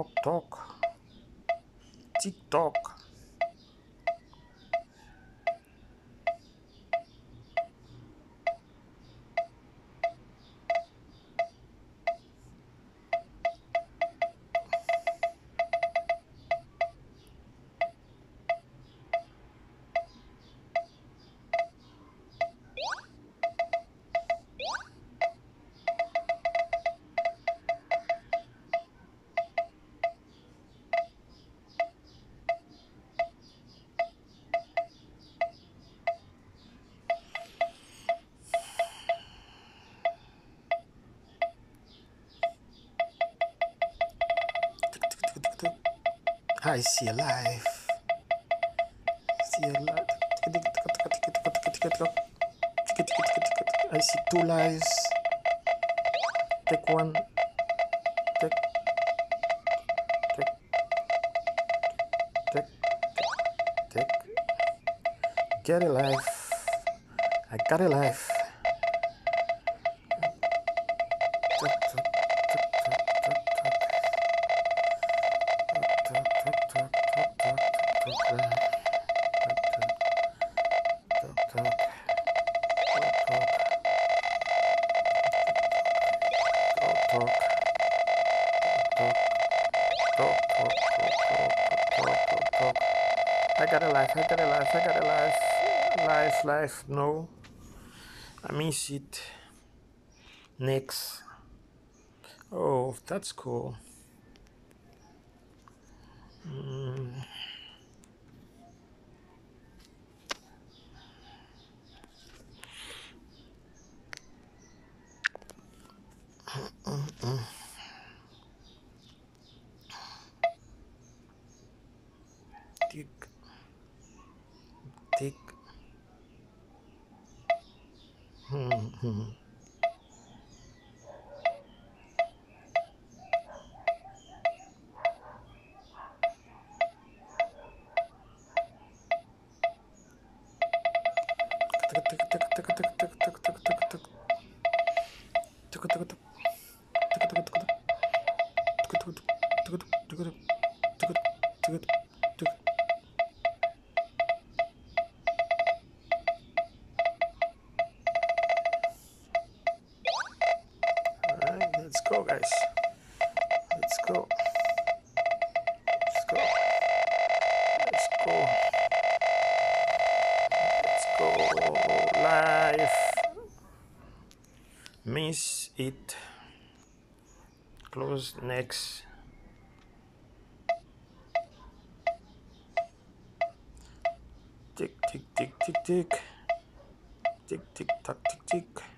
talk talk tick tock Christ you're alive. See a life. I see two lives. Take one. Take. Take. Take. Take. Get a life. I got a life. life no i miss it next. Oh that's cool. Close next. Tick tick tick tick tick. Tick tick tock tick tick.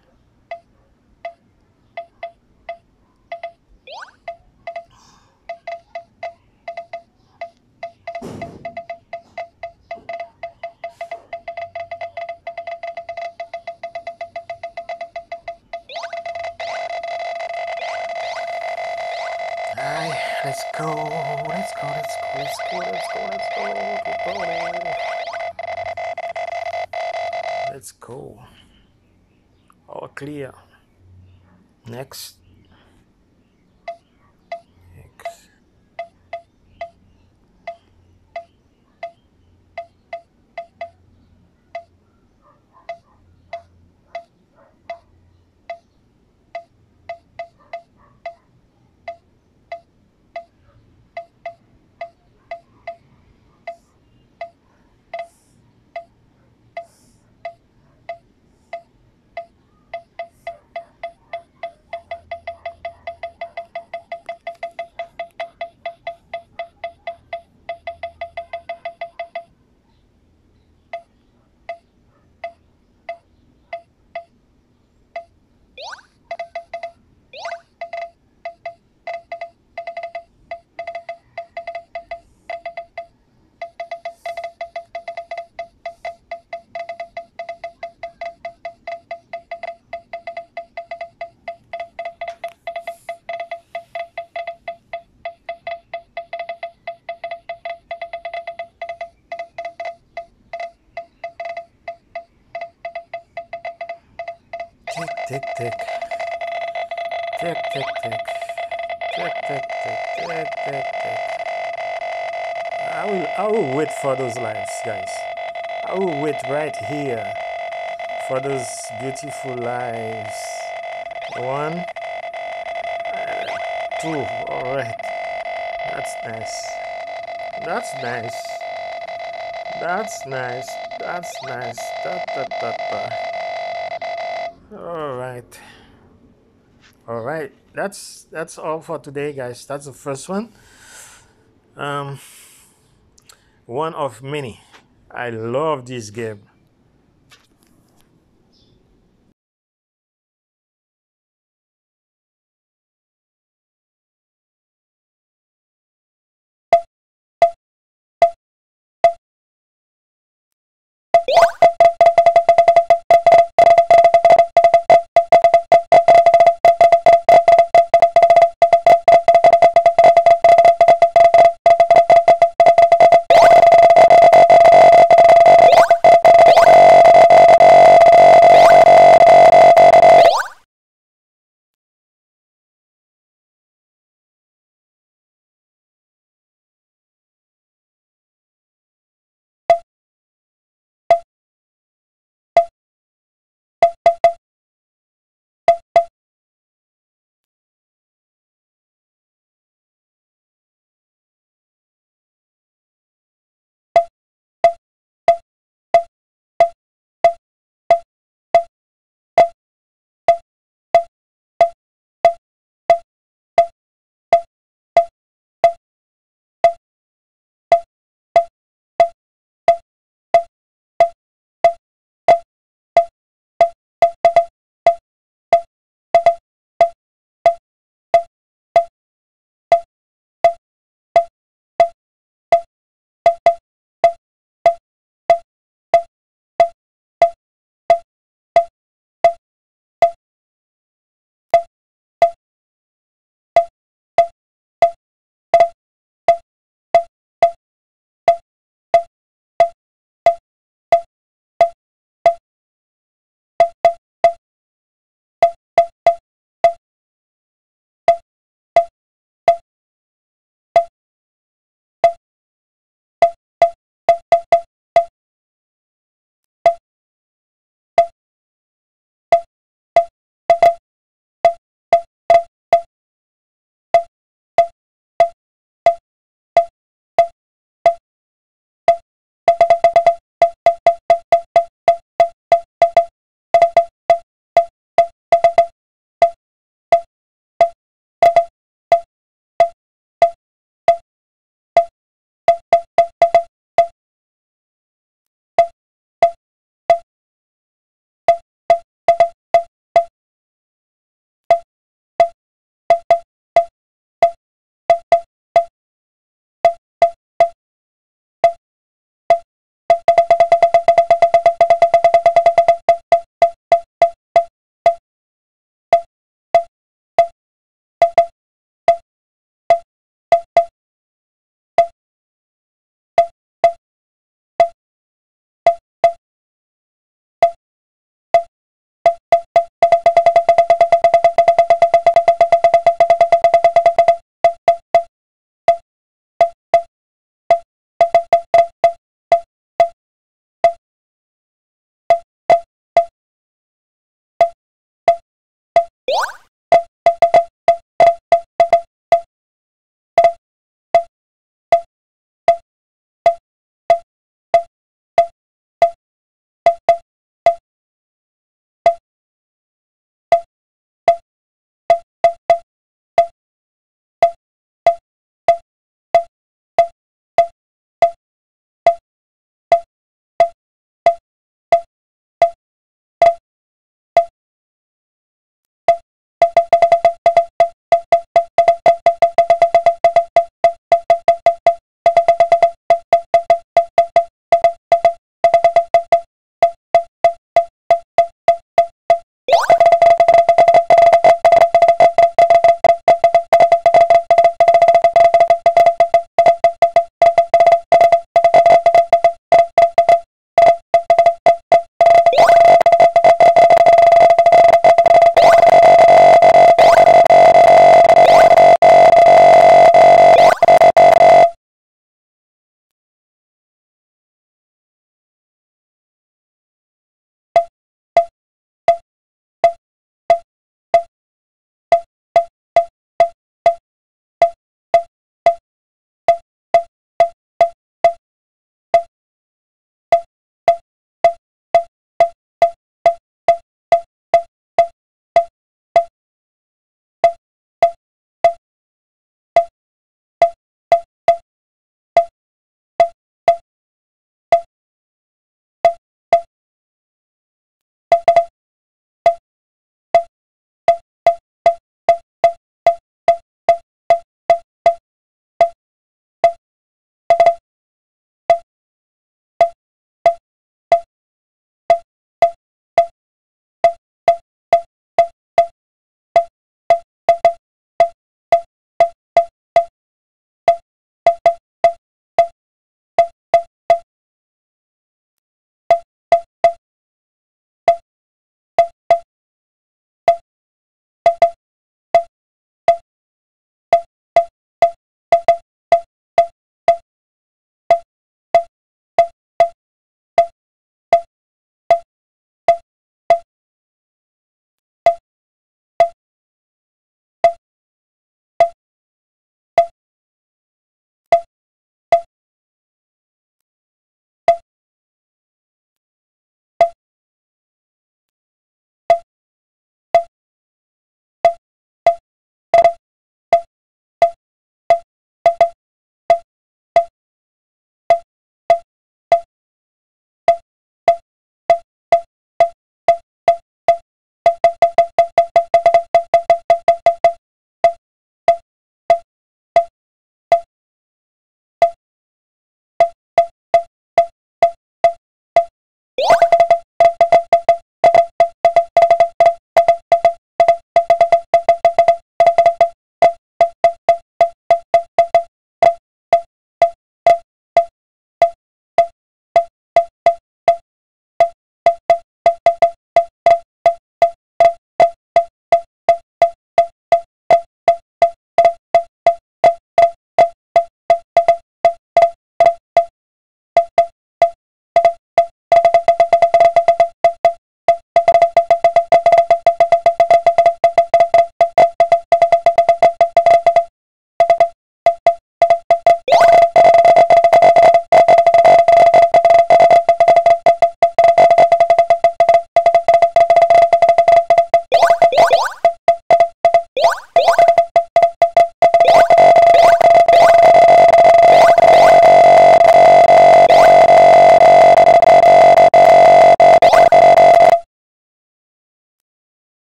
Tick tick tick. Tick tick tick. Tick tick tick. Tick tick tick. I will I will wait for those lives, guys. I will wait right here for those beautiful lives. One, two. All right. That's nice. That's nice. That's nice. That's nice. Da, da, da, da. All right. All right. That's that's all for today, guys. That's the first one. Um, one of many. I love this game.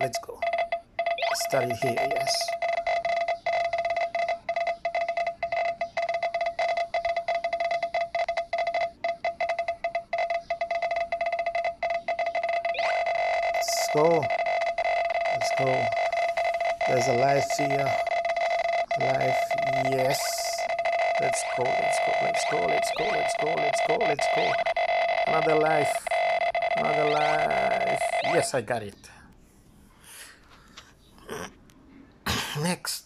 Let's go. It here, yes. Let's go. Let's go. There's a life here. Life, yes. Let's go, let's go, let's go, let's go, let's go, let's go, let's go. Another life. Another life. Yes, I got it. Next.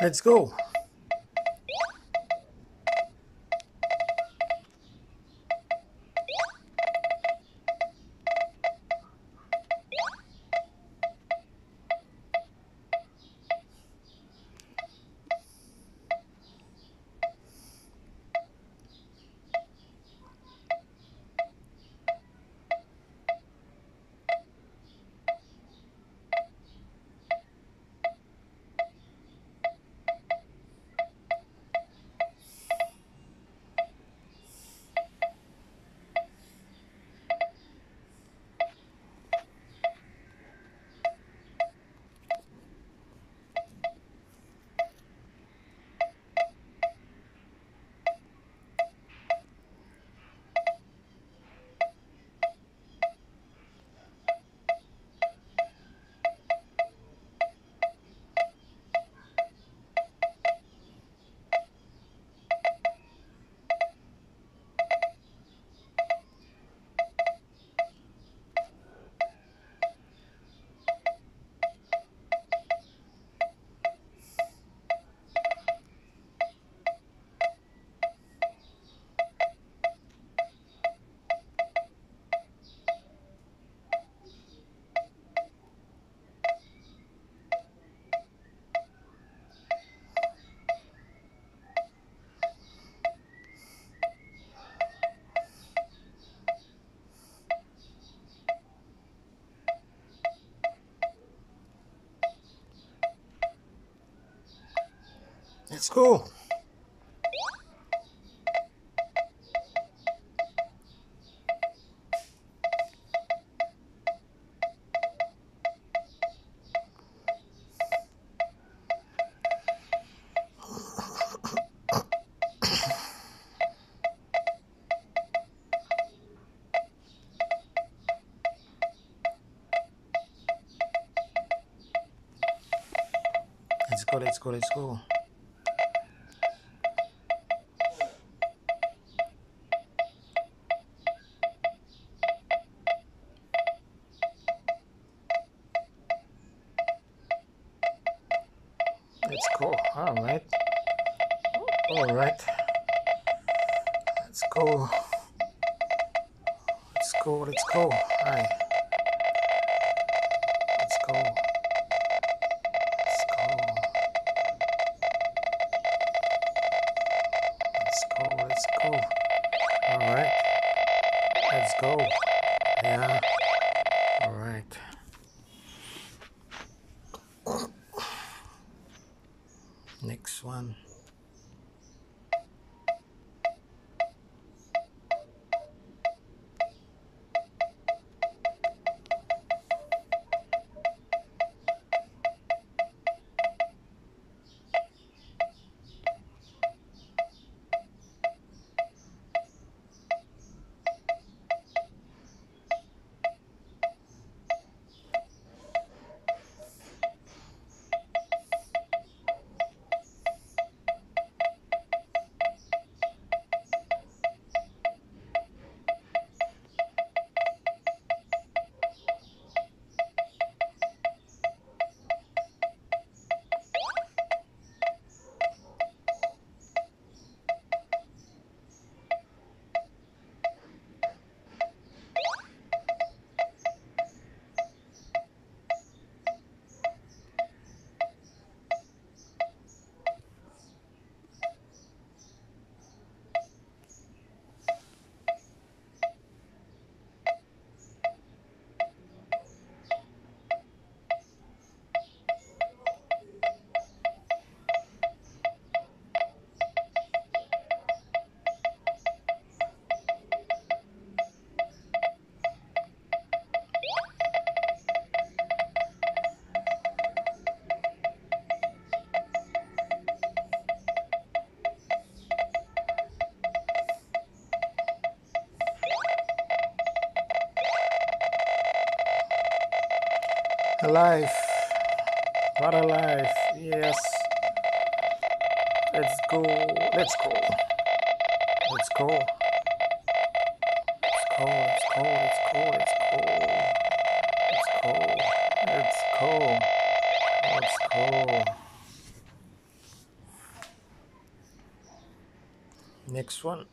Let's go. Let's go. Let's go, let's go, let's go. Alive, What a life. Yes. Let's go. Let's go. Let's go. Let's go. Let's go. Let's go. Let's go. Let's go. Let's go. Let's go. Next one.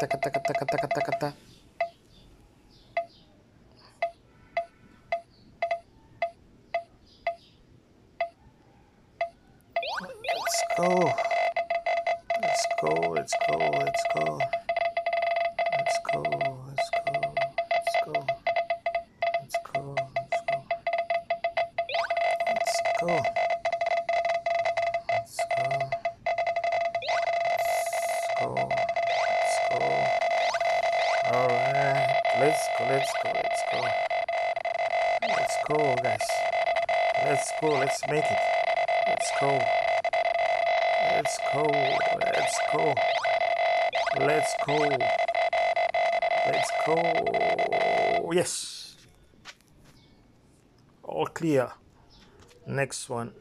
так, так, так, так, go. Let's go. Yes. All clear. Next one.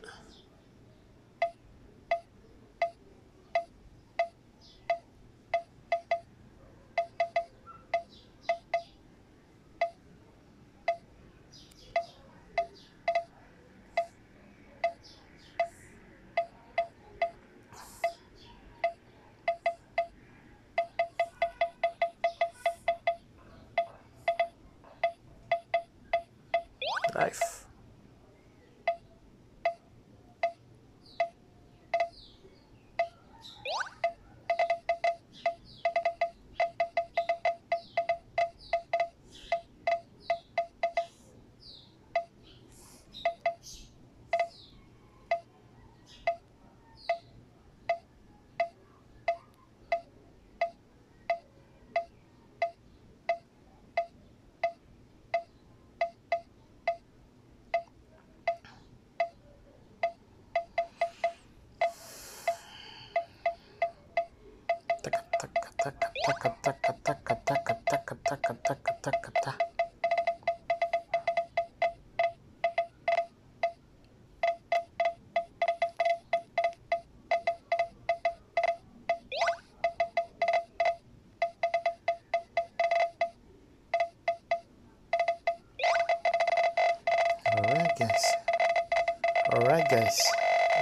Guys.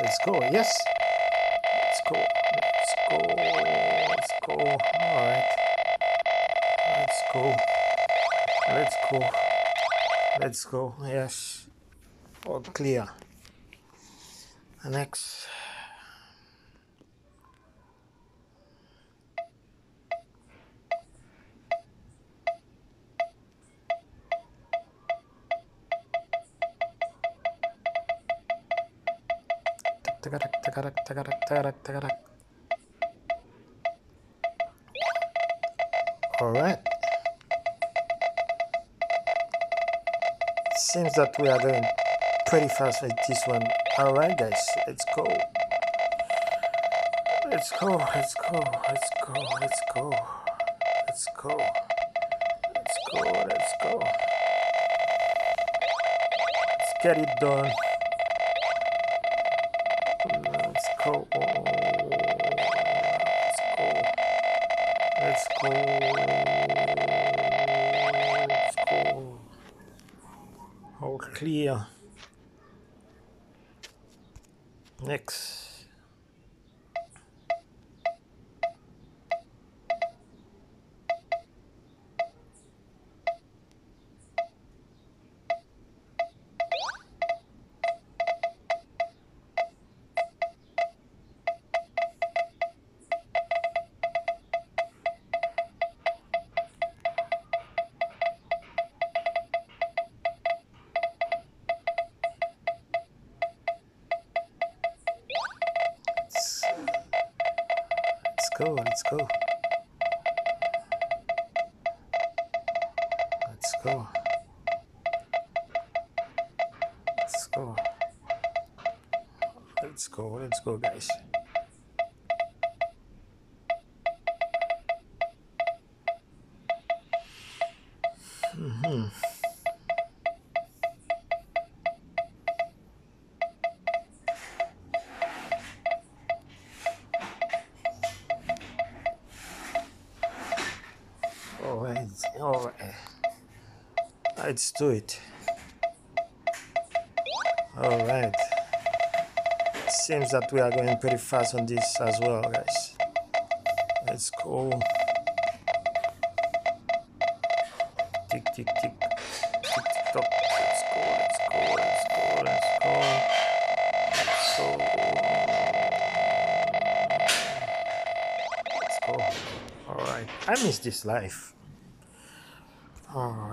Let's go. Yes. Let's go. Let's go. Let's go. Alright. Let's go. Let's go. Let's go. Yes. All clear. Next. All right. Seems that we are going pretty fast with this one. All right, guys, let's go. Let's go. Let's go. Let's go. Let's go. Let's go. Let's go. Let's go. get it done. Go. Let's go. Let's go. Let's go. All clear. Next. Let's do it. All right. Seems that we are going pretty fast on this as well guys. Let's go. Tick tick tick. Tick tick tock. Let's go let's go let's go let's go. Let's go. Let's go. All right. I miss this life. All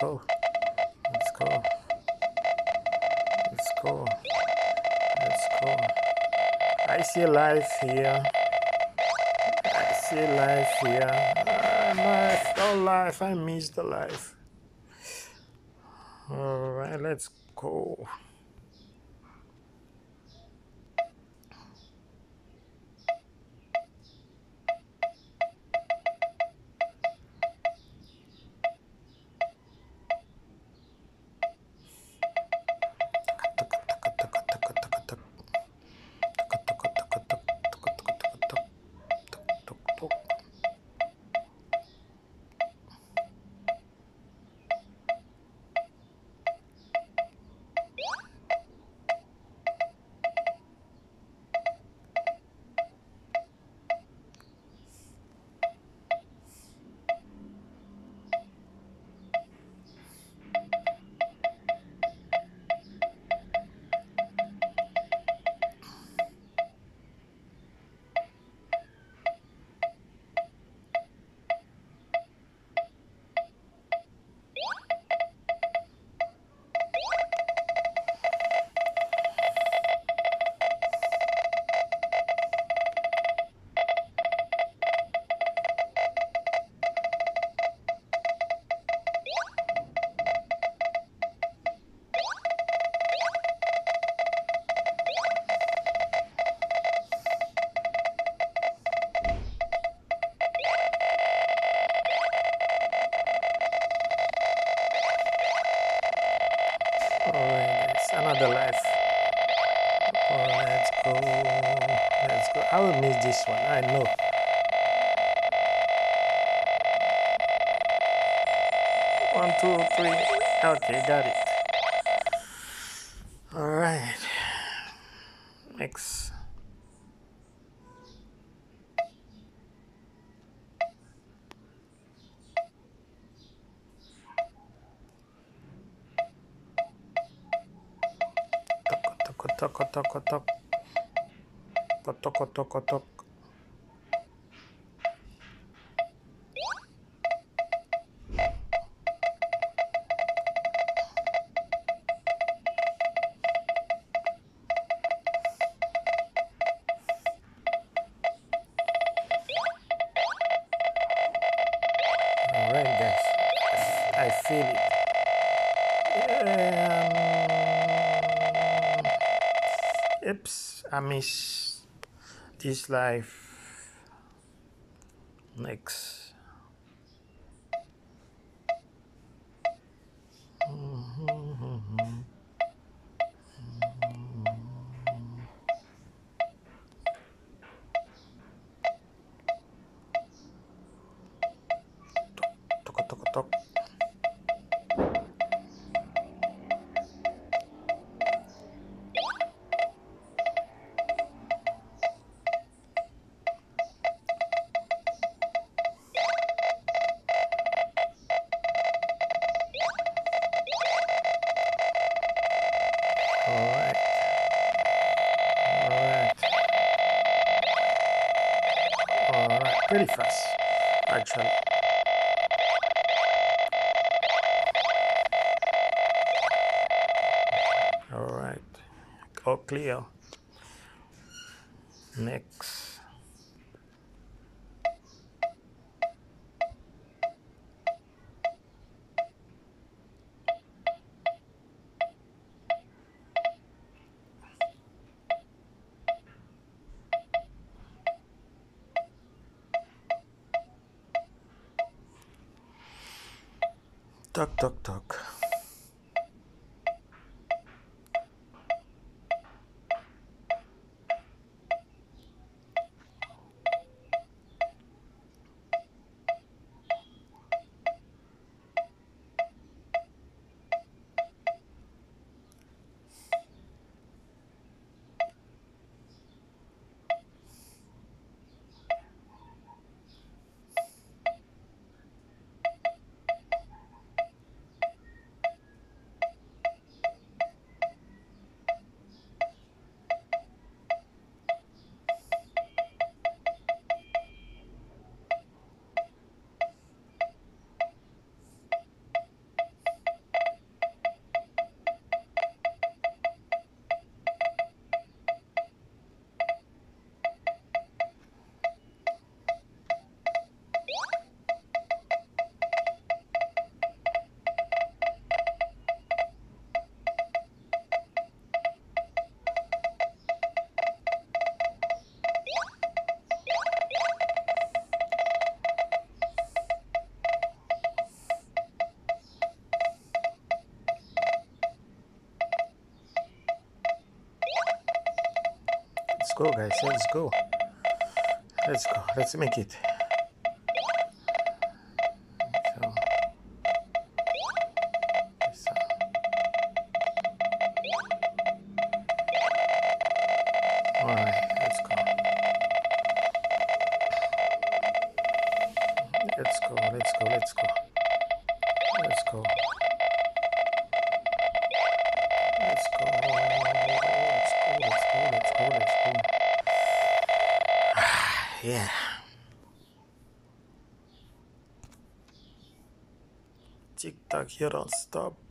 go. Let's go. Let's go. Let's go. I see life here. I see life here. Uh, life, oh life, I miss the life. All right, let's go. This one. I know. One, two, three. Okay, got it. All right. Next. Tok, tok, tok, tok, tok. Tok, tok, tok, oops, this life. Next. Tok, tok, tok. Actually. All right. All clear. Next. 탁탁탁. Go, guys. Let's go. Let's go. Let's make it. Here don't stop.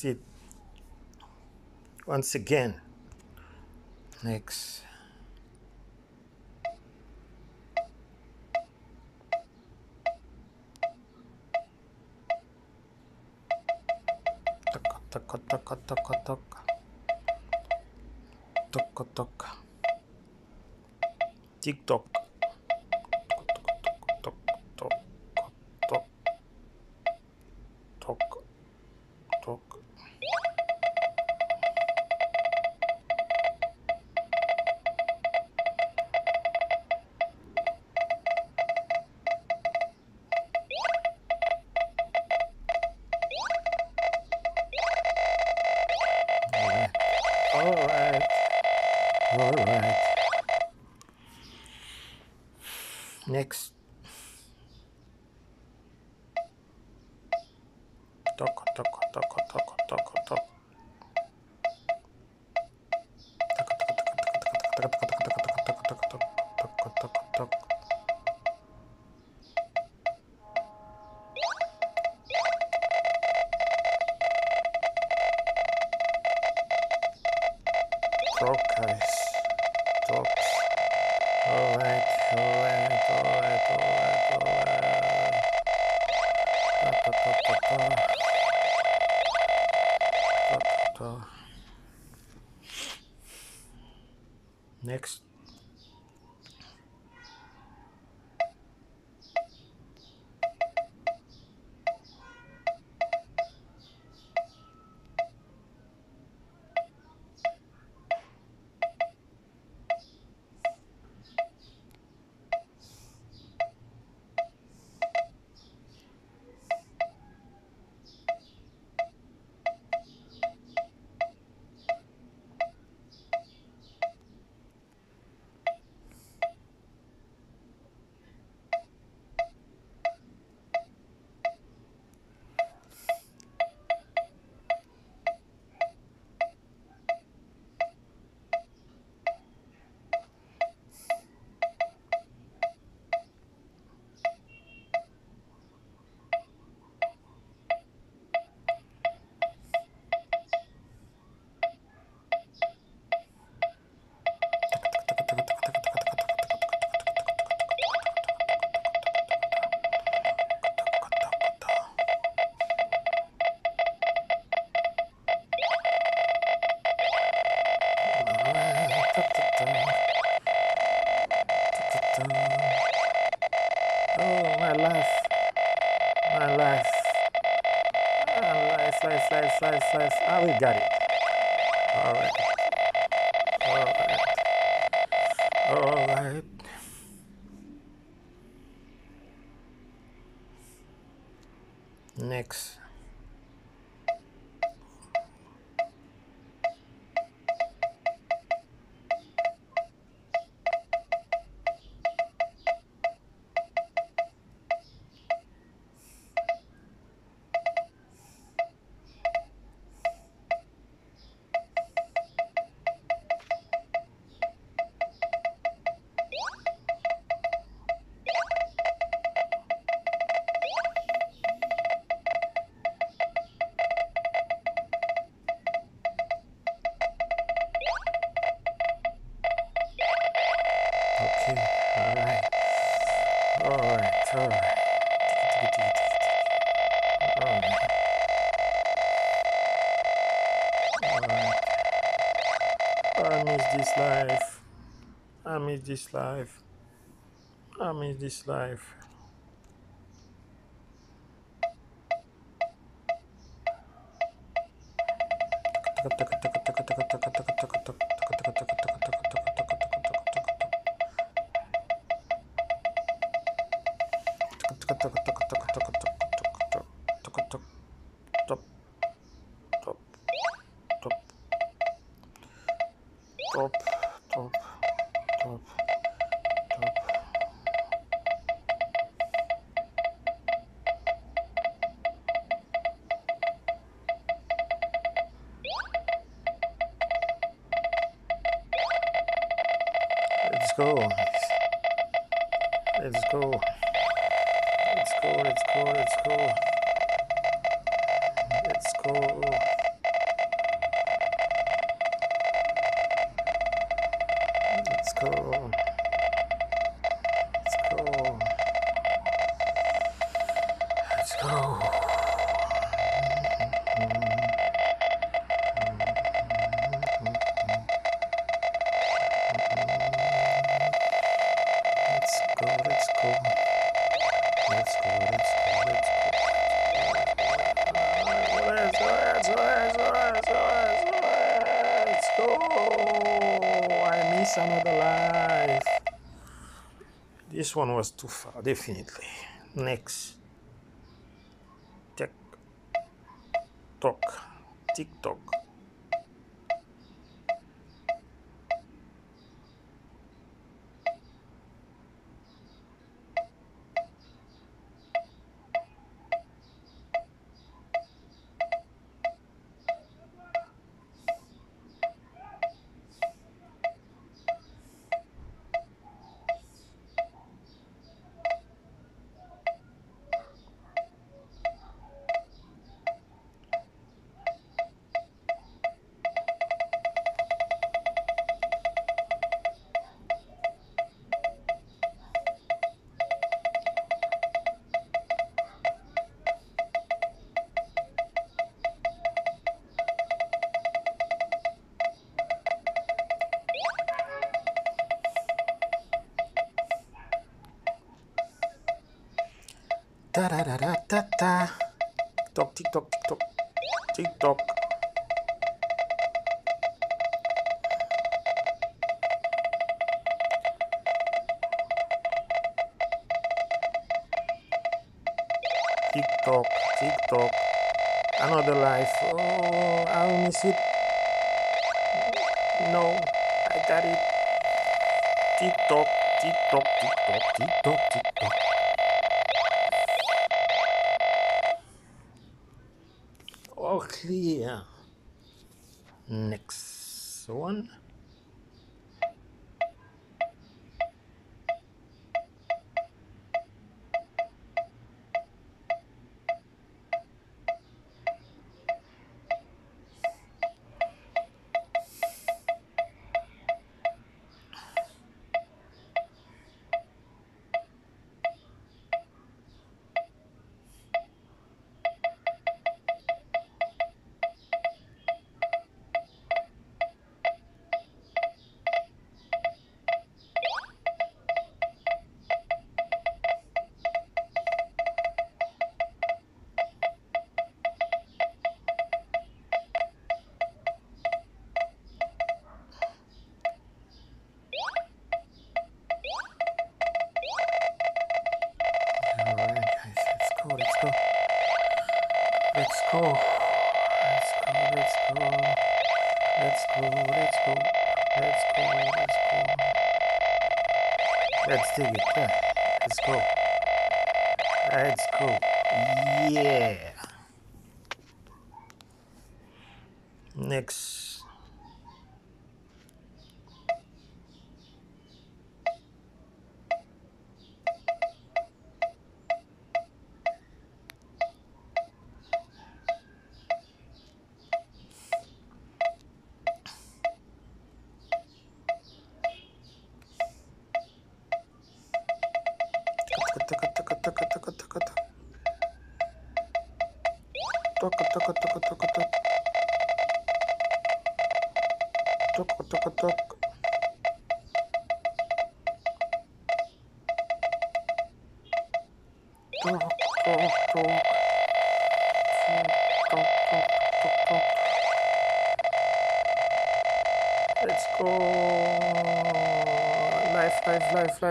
see it once again. Next. Tik tok. last, my last, my last, last, last, last, last. Ah, we got it. All right. All right. All right. this life. I miss this life. Was too far, definitely. Next. Da da da da da da. TikTok, TikTok, TikTok, TikTok. TikTok, TikTok. Another life. Oh, I'll miss it. No, I got it. TikTok, TikTok, TikTok, TikTok, TikTok. Clear. Next one.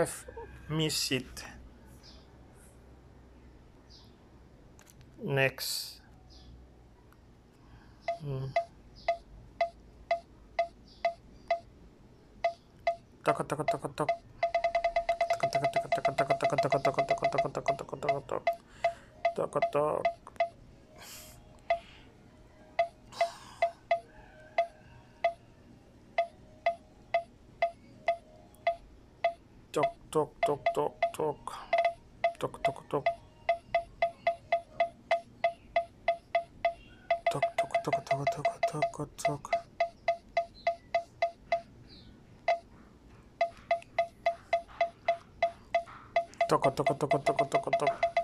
Life, life, life. Miss it. Next. Hmm. Taka taka taka tak. Taka taka taka トークトクトクトク。トクトクトクトクトクトクトク。トクトクトクトクトク。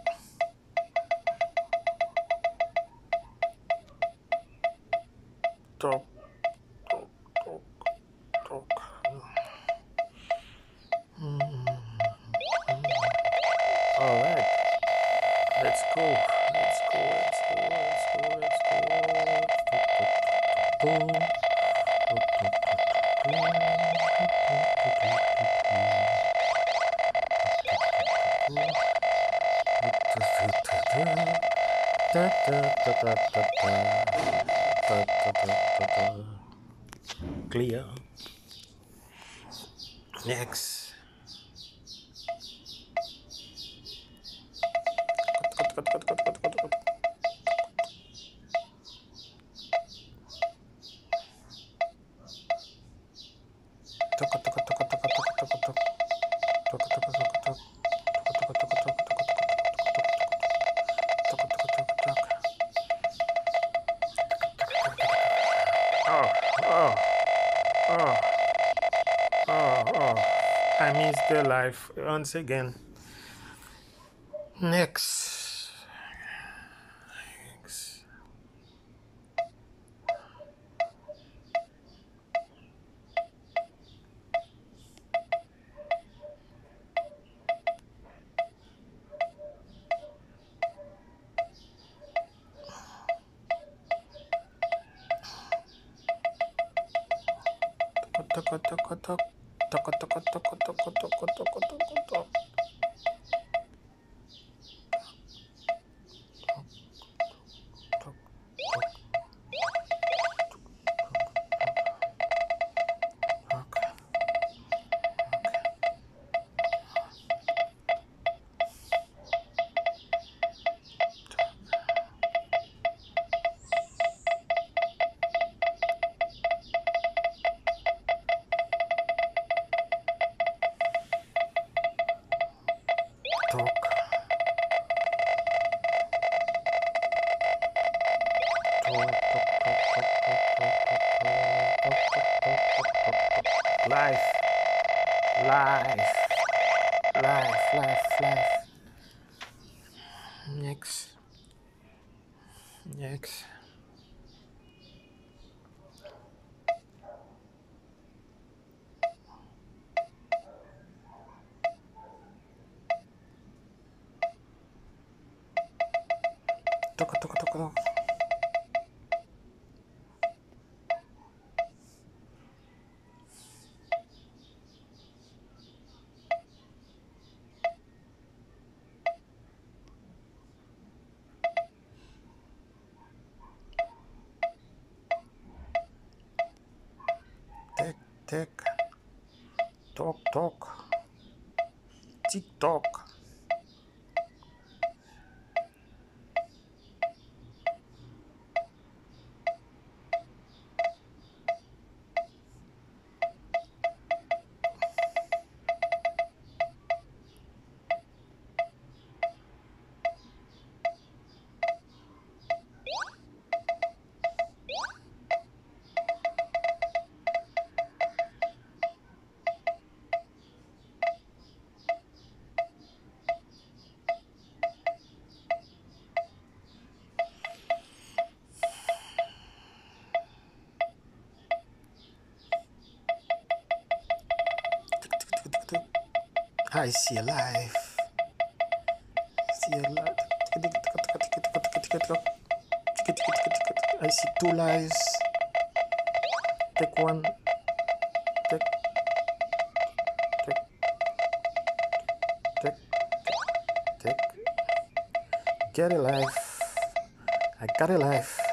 Oh, oh, oh. I missed the life once again. Next. TikTok. TikTok. Tik, tik, tik, tik, tik. I see two lives. Take one. Take. Take. Take. Take. Get a life. I got a life.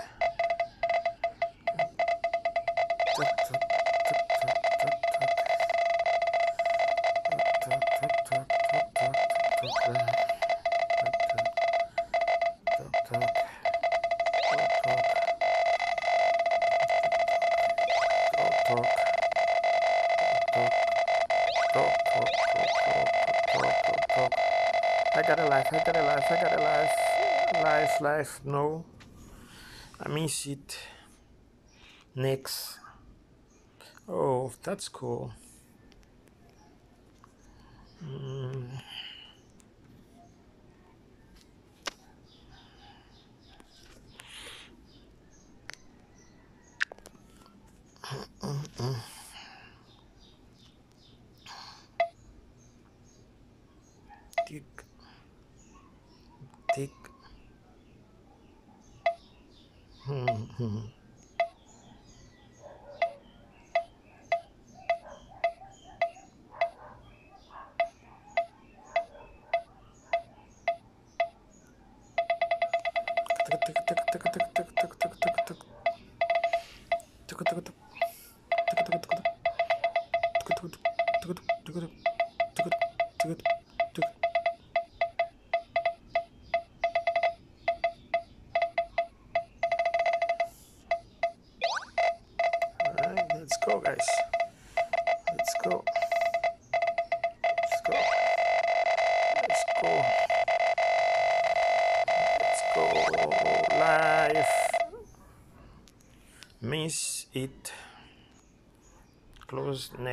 life no. I miss it next. Oh that's cool.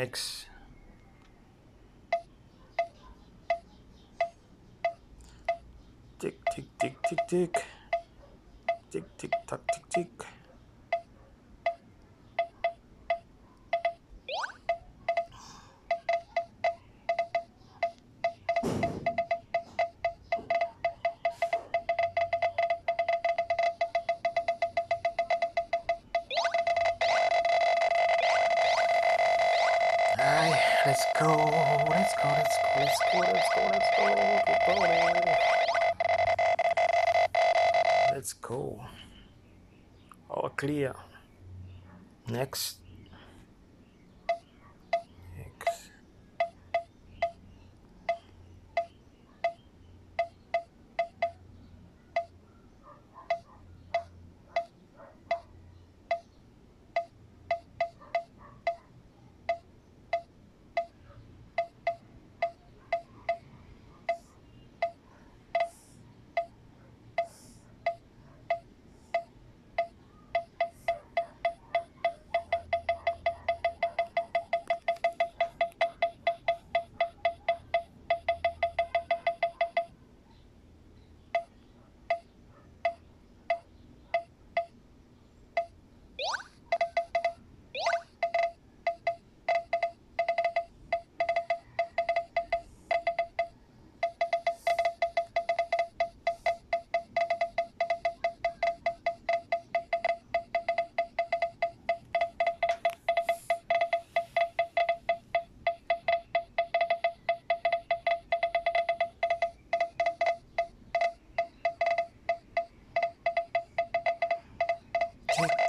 Next. Tick tick tick tick tick. Tick tick tock tick tick.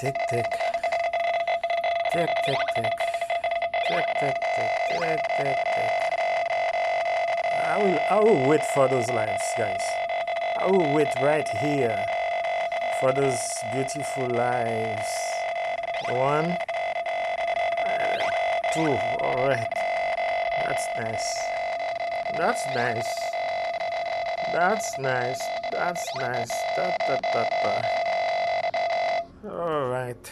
Tick tick tick. Tick tick tick. Tick tick tick. Tick tick. I will I will wait for those lives, guys. I will wait right here for those beautiful lives. One, two. All right. That's nice. That's nice. That's nice. That's nice. Da, da, da, da. All right.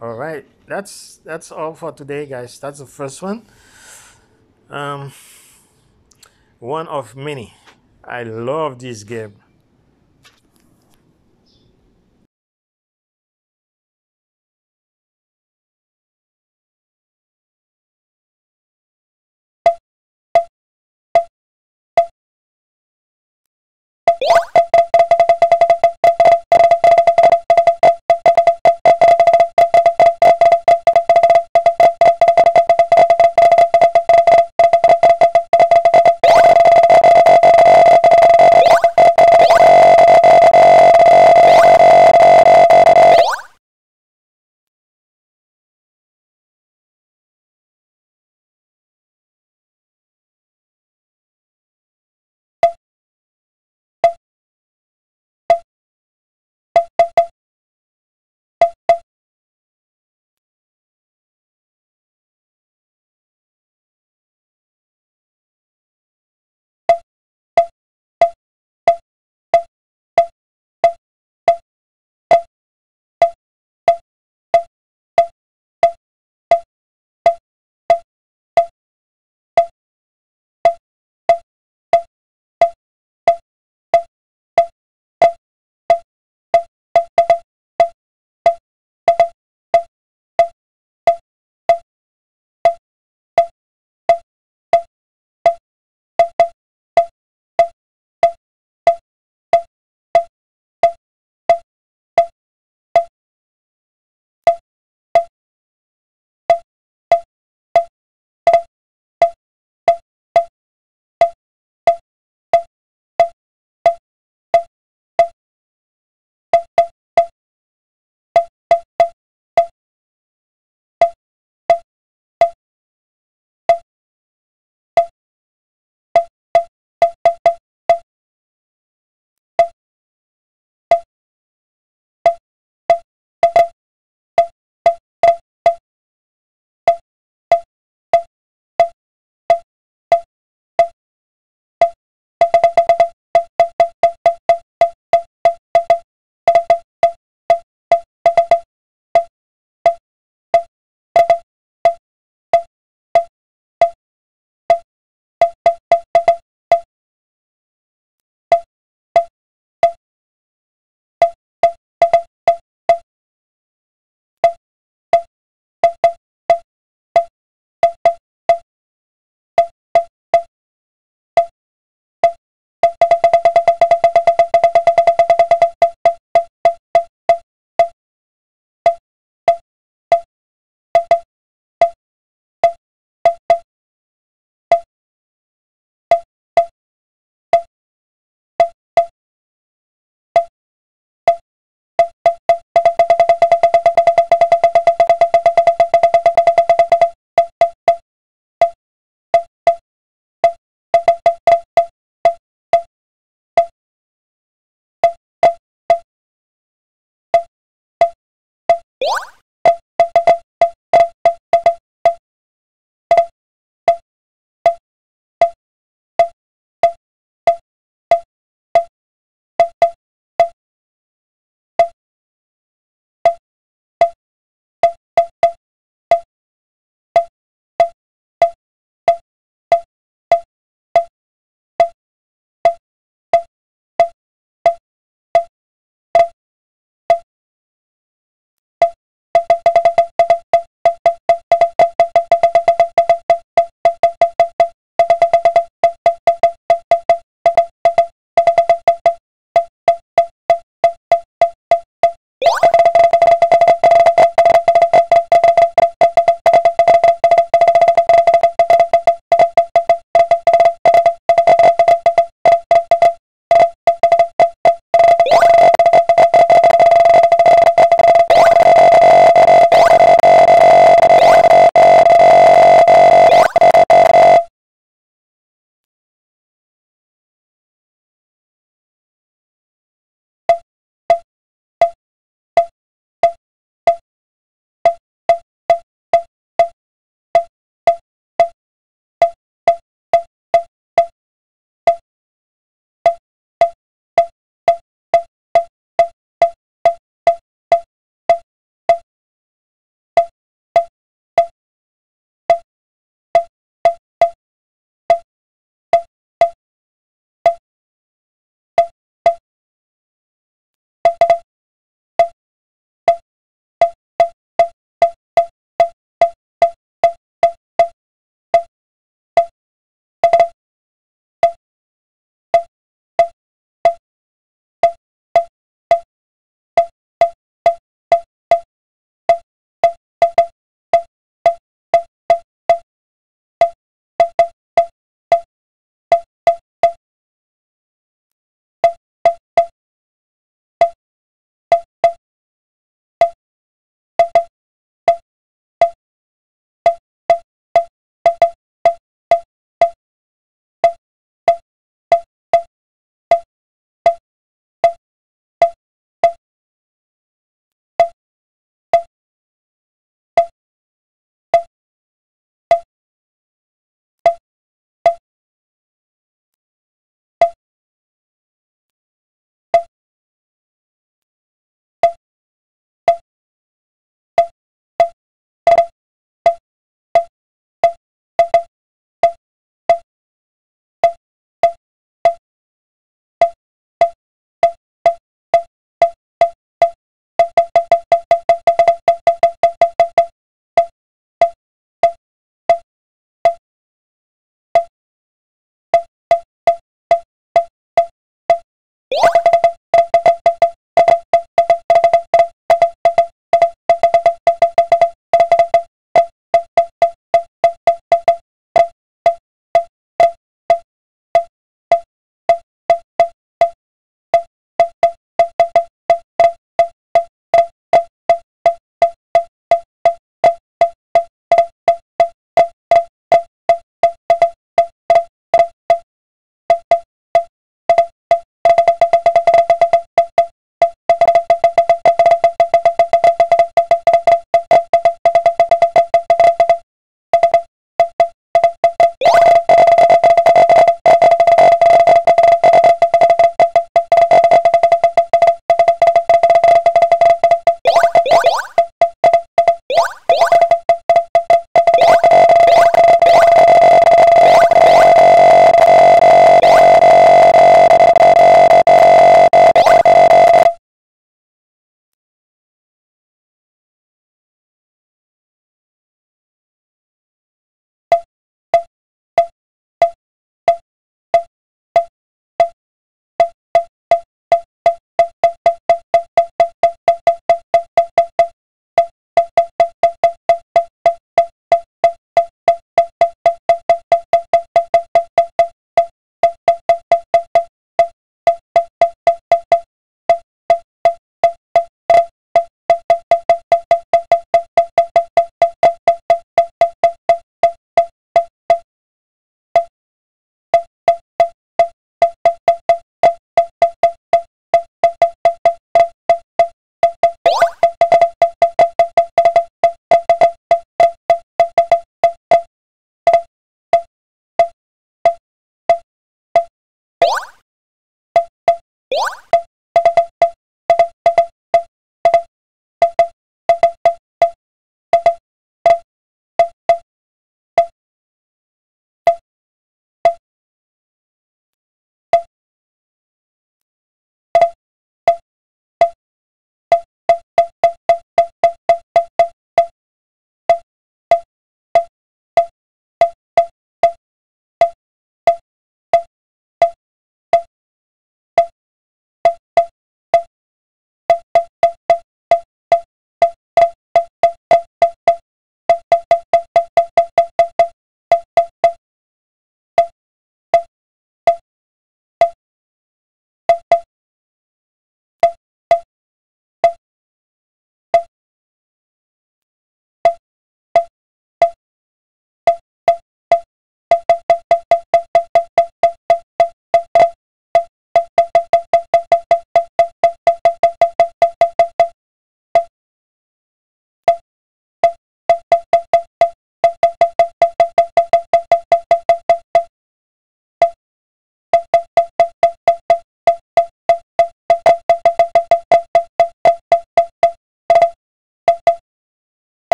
All right. That's that's all for today, guys. That's the first one. Um, one of many. I love this game.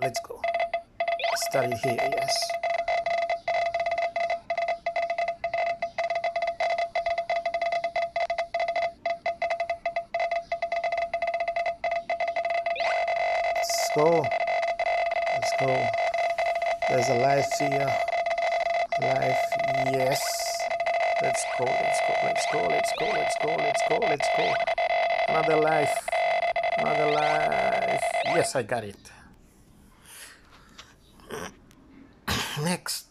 Let's go. Study here, yes. Let's go. Let's go. There's a life here. Life, yes. Let's go, let's go, let's go, let's go, let's go, let's go, let's go. Another life. Another life. Yes, I got it. Next.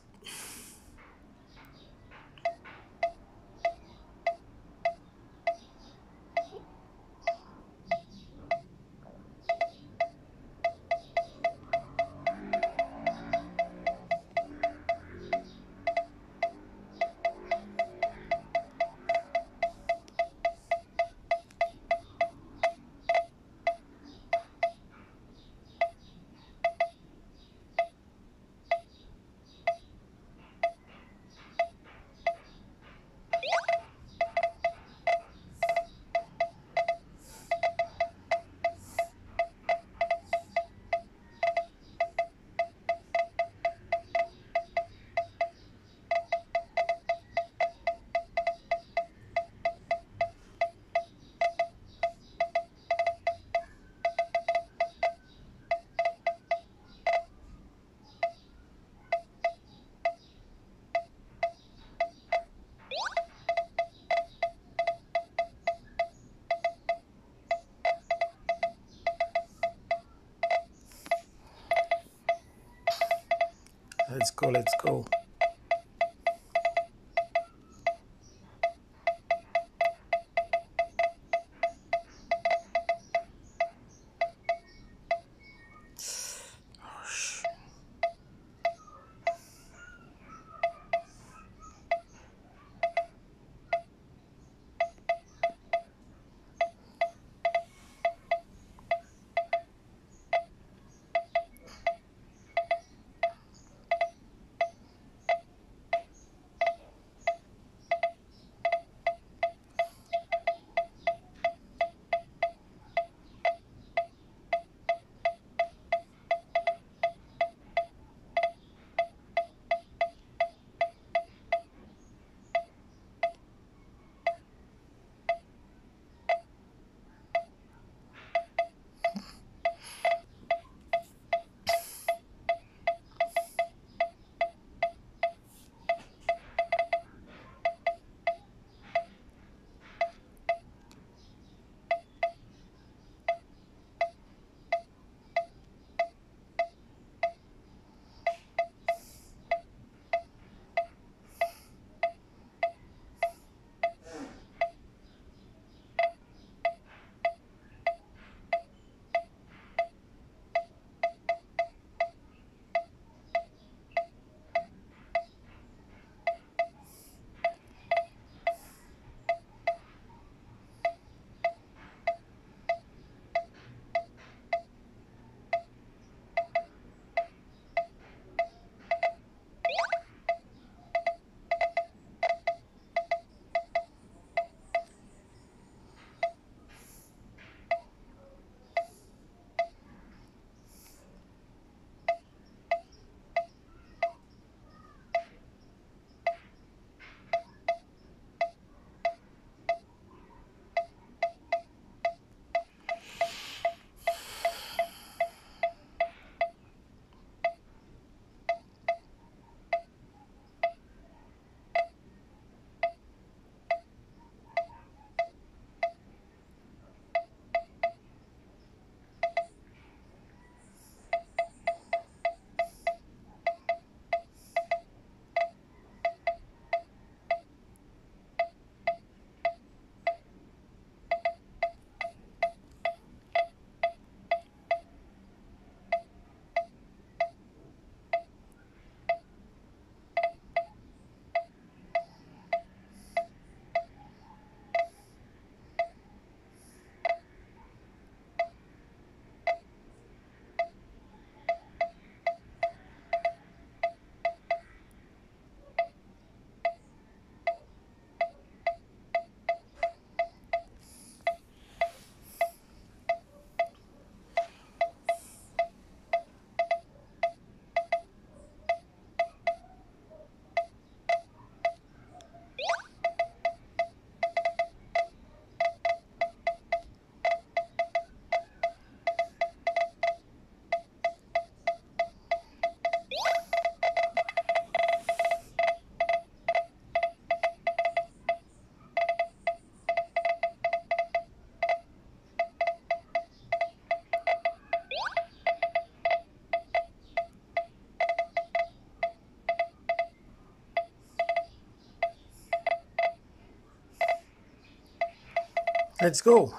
Let's go.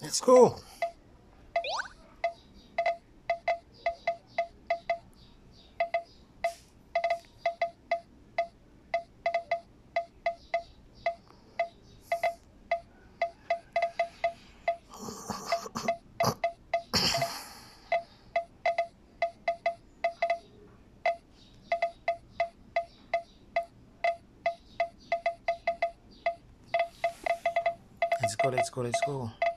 Let's go. Let's go, let's go, let's go.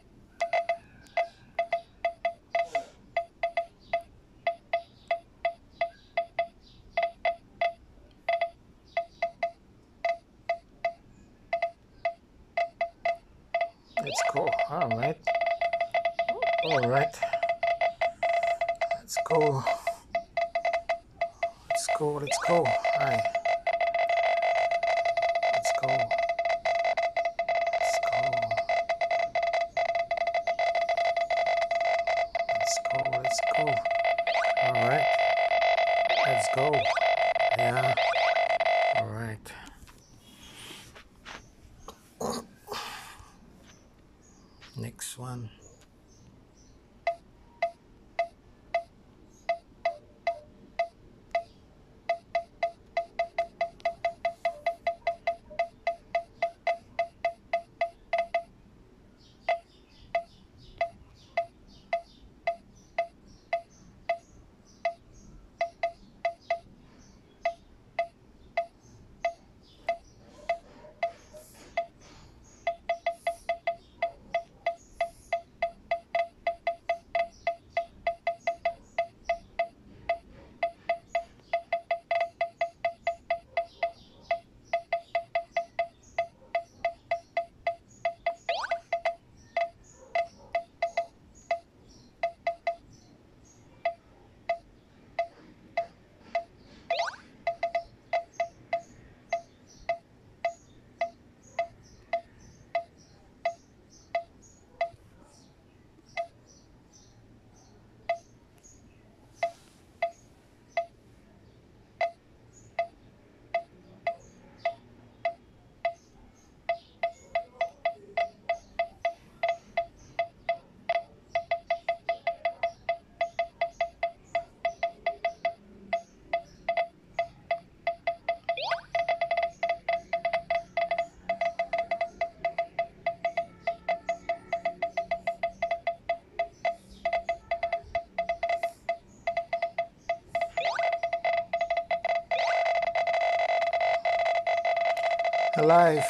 life.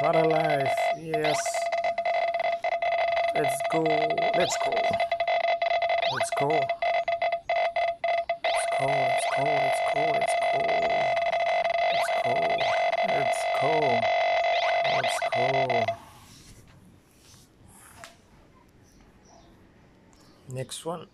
What a life. Yes. Let's go. Let's go. Let's go. Let's go. Let's go. Let's go. Let's go. Let's go. Let's go. Let's go. Next one.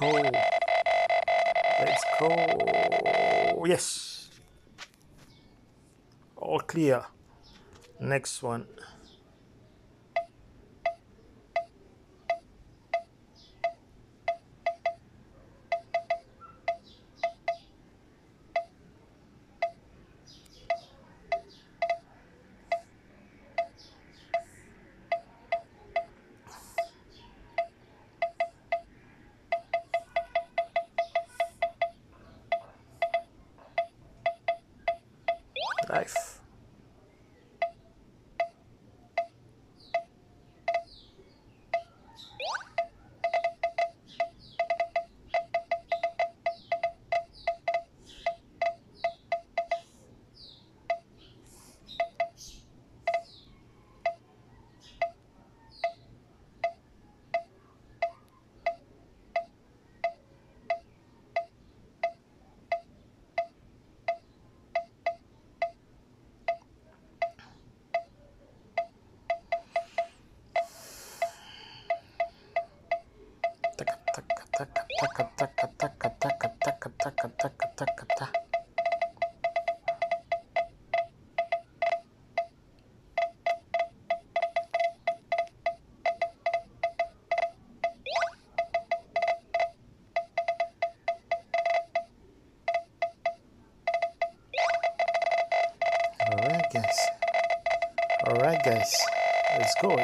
Let's go. Yes. All clear. Next one.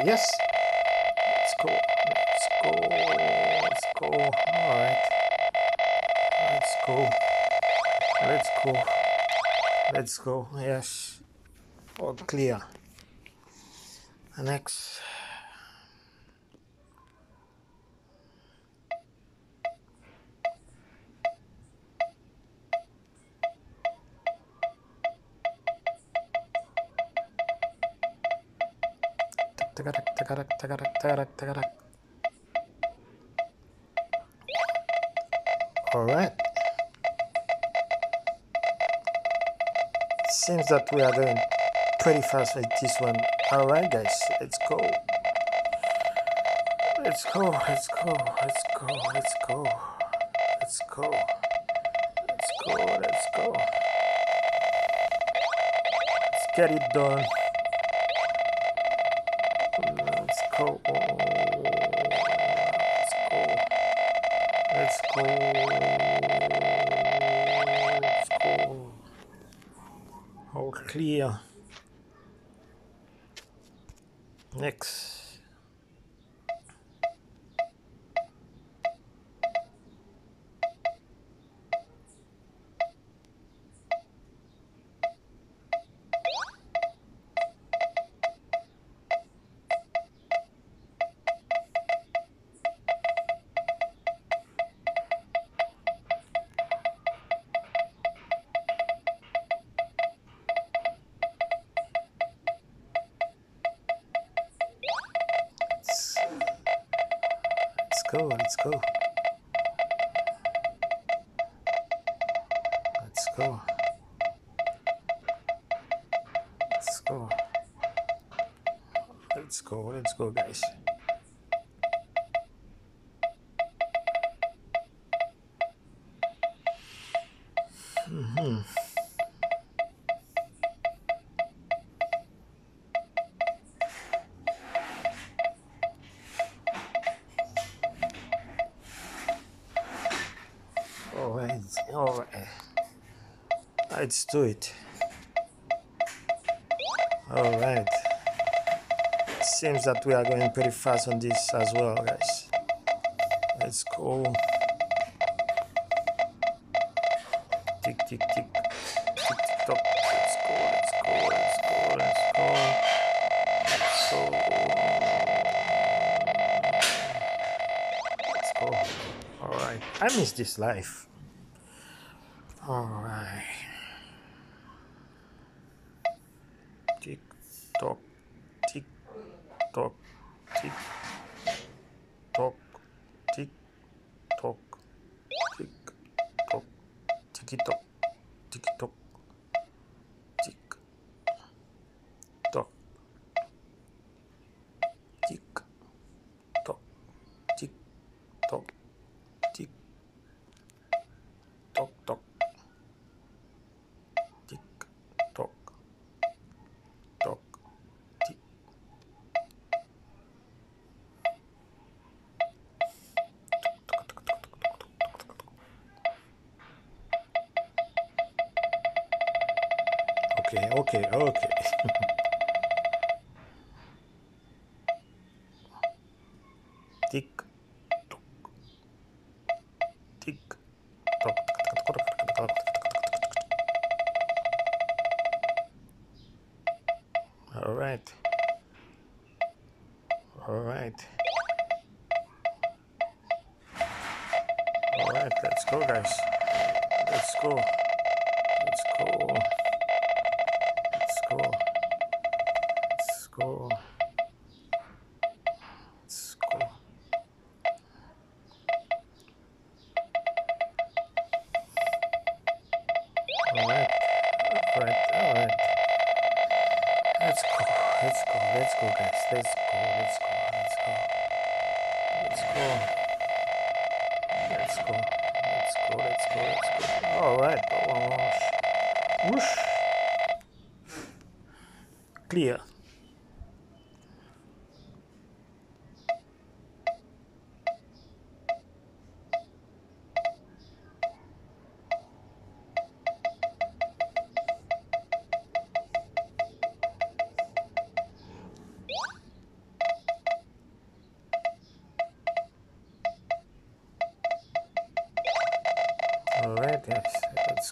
Yes. Let's go. Let's go. Let's go. All right. Let's go. Let's go. Let's go. Yes. All clear. Next. All right. Seems that we are going pretty fast with this one. All right, guys, let's go. Let's go, let's go, let's go, let's go, let's go, let's go, let's go. get it done. Go. Let's go. Let's go. Let's go. All clear. Next. Let's do it. All right. Seems that we are going pretty fast on this as well guys. Let's go. Tick tick tick. All right. I miss this life. All right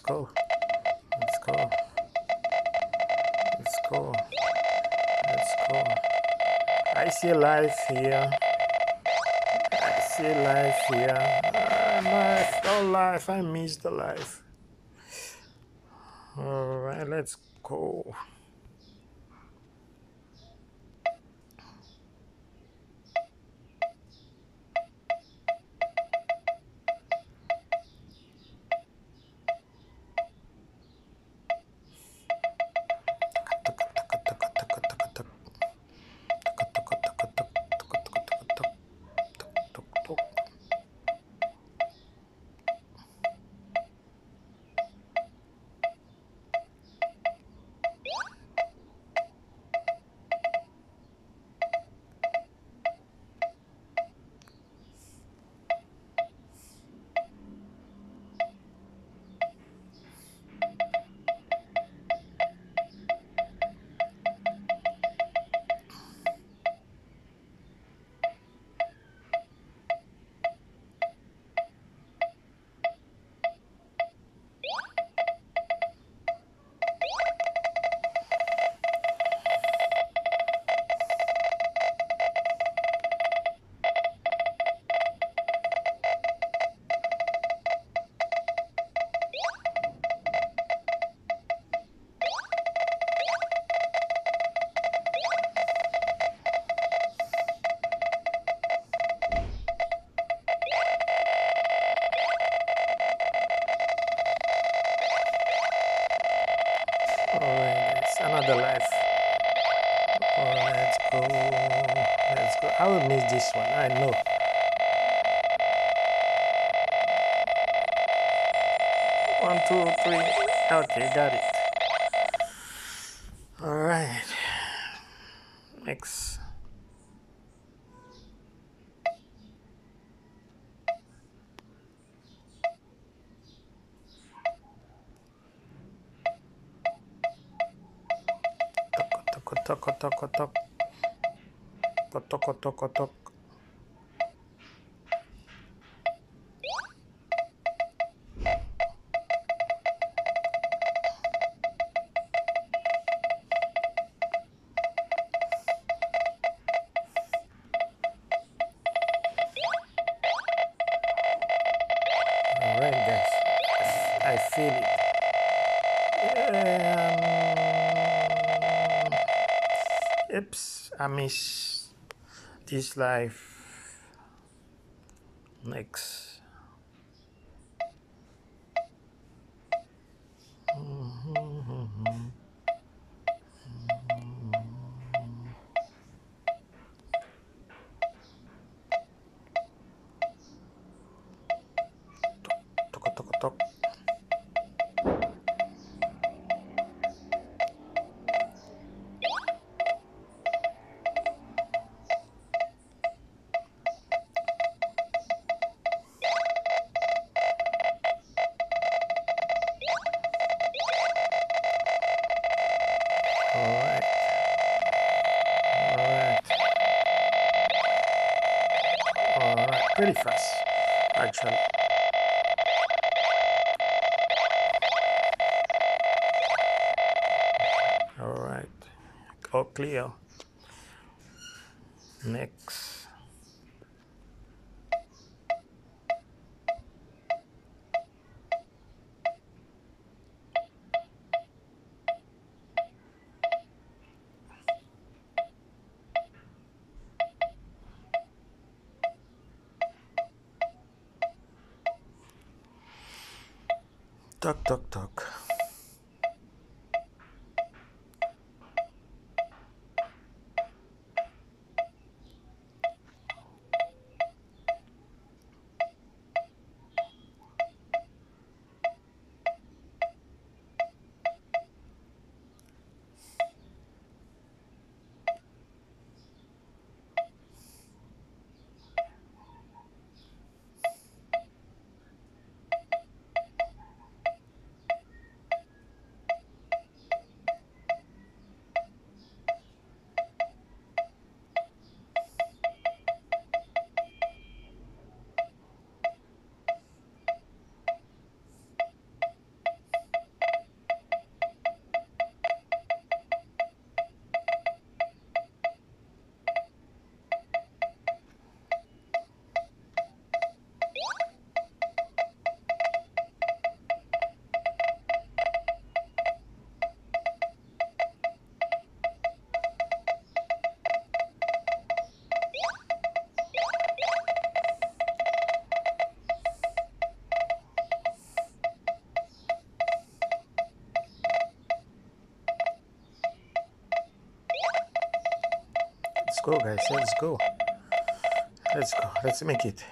go. Let's go. Let's go. Let's go. I see life here. I see life here. Uh, life, oh life, I miss the life. Alright, let's go. Two, three. Okay, got it. Alright. Next. Tok, tok, tok, tok, tok. Tok, tok, tok, tok. Alright, I miss this life. Next. Tok. stress. All right, Trent. All right, all clear. Next. Так, так, go, guys. Let's go. Let's go. Let's make it.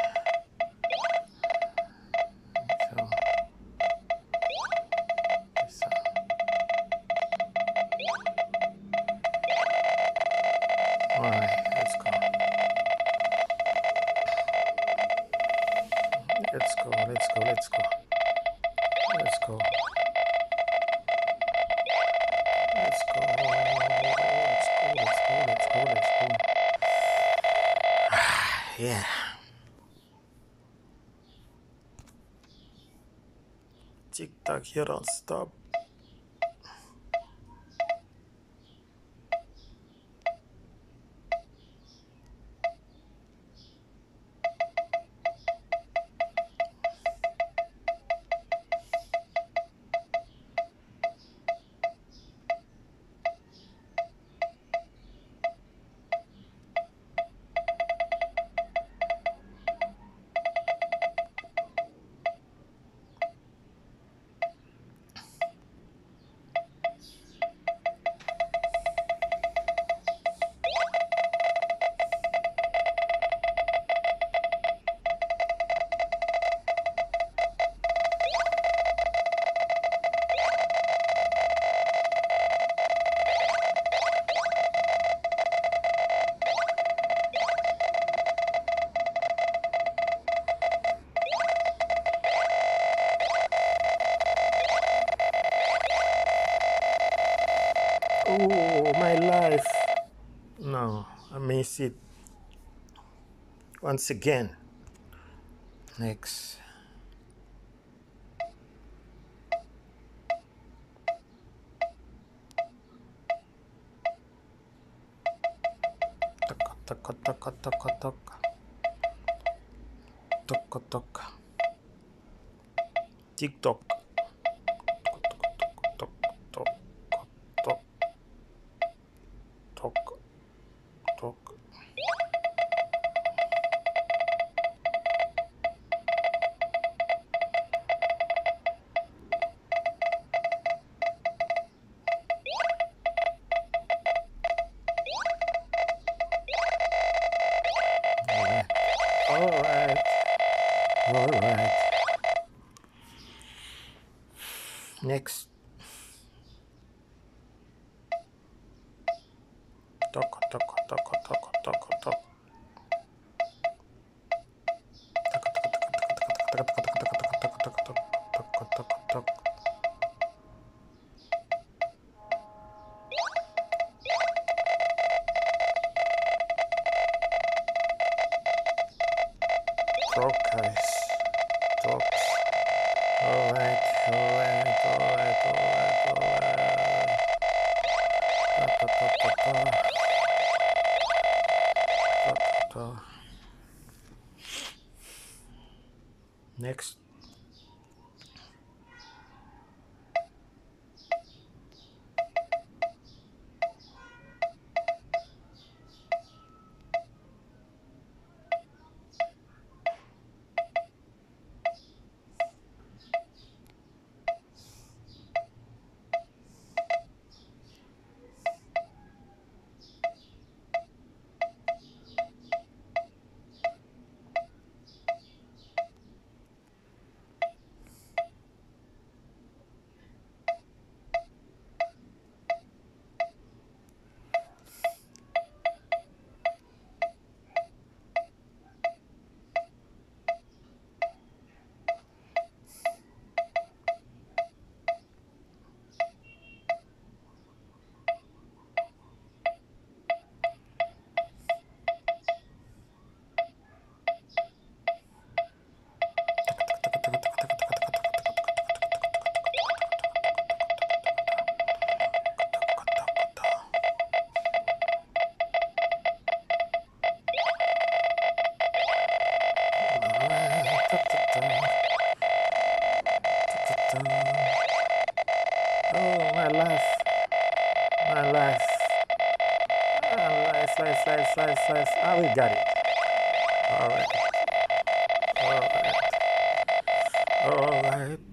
here I'll stop. my life. No, I miss it. Once again. Next. TikTok last, my last, my last, last, last, last, last. Ah, ah we got it. All right. All right. All right.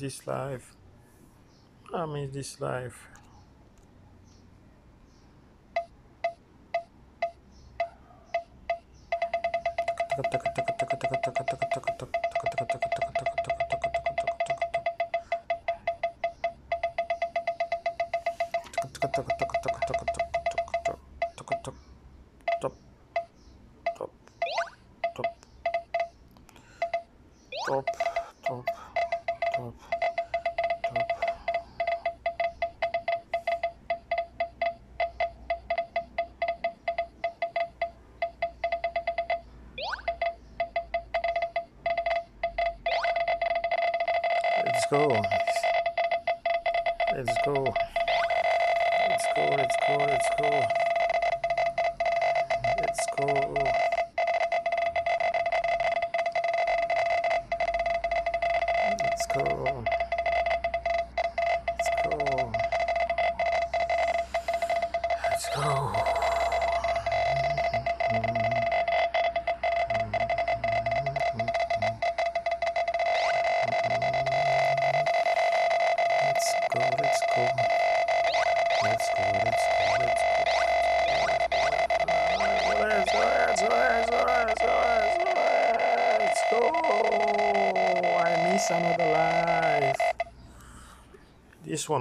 This life. I miss this life.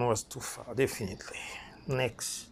Was too far, definitely. Next.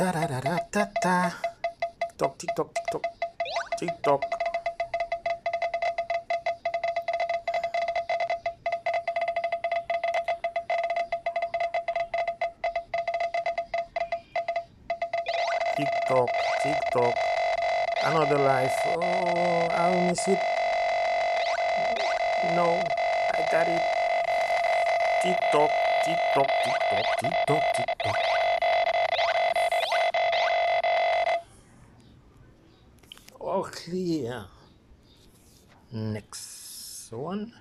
タラララタタ。トックティックトックティックトック。ティックティックトックティックトック。Another life. Oh, I'll miss it. No, I got it. TikTok, TikTok, TikTok, TikTok, TikTok. Clear. Next one.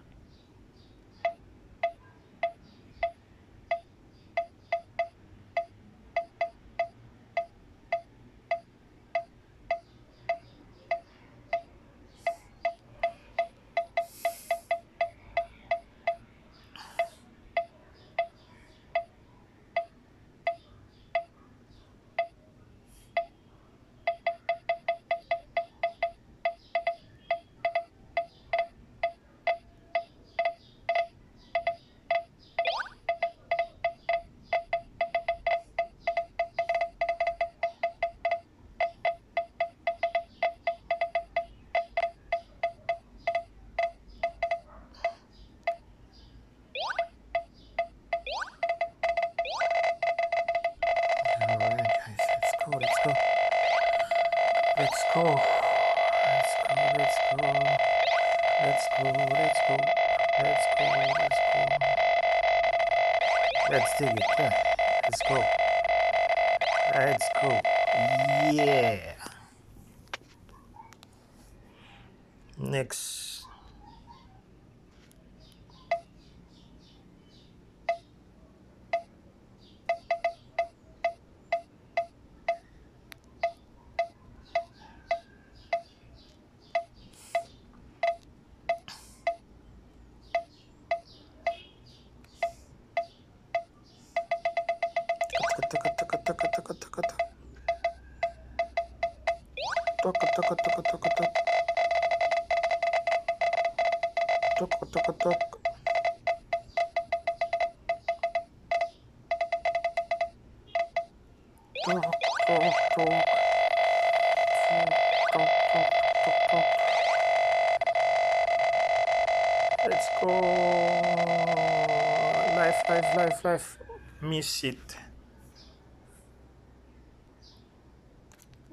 Life, life, life. Miss it.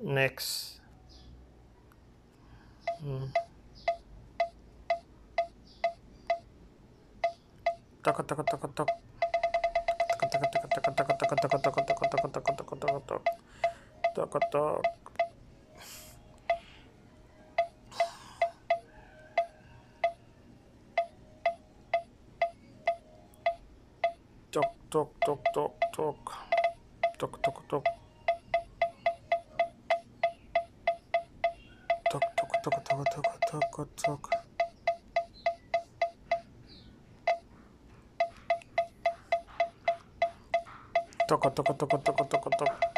Next. Hmm. Taka taka taka tak. Taka taka taka taka taka taka taka taka taka taka taka taka トトクトクトクトクトクトクトクトクトクトクトクトクトクトクトクトク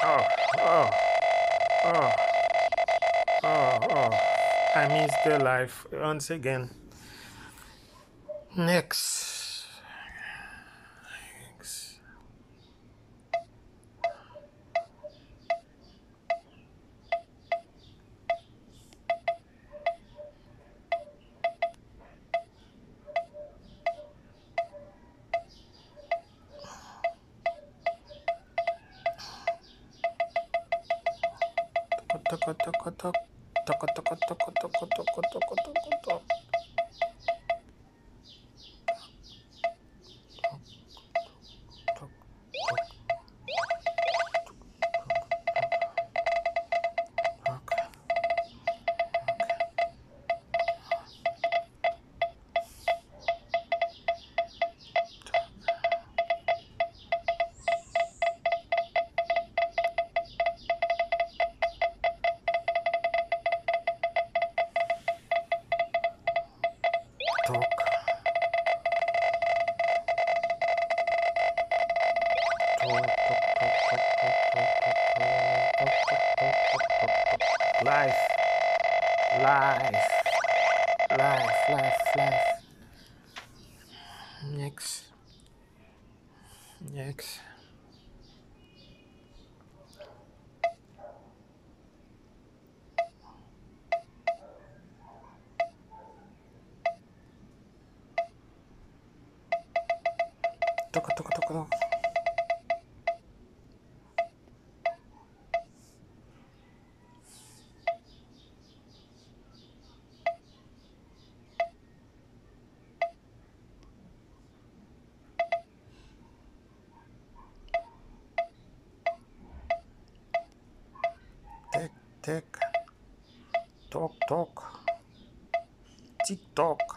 Oh, oh, oh, oh, oh. I missed the life once again. Next. TikTok. TikTok.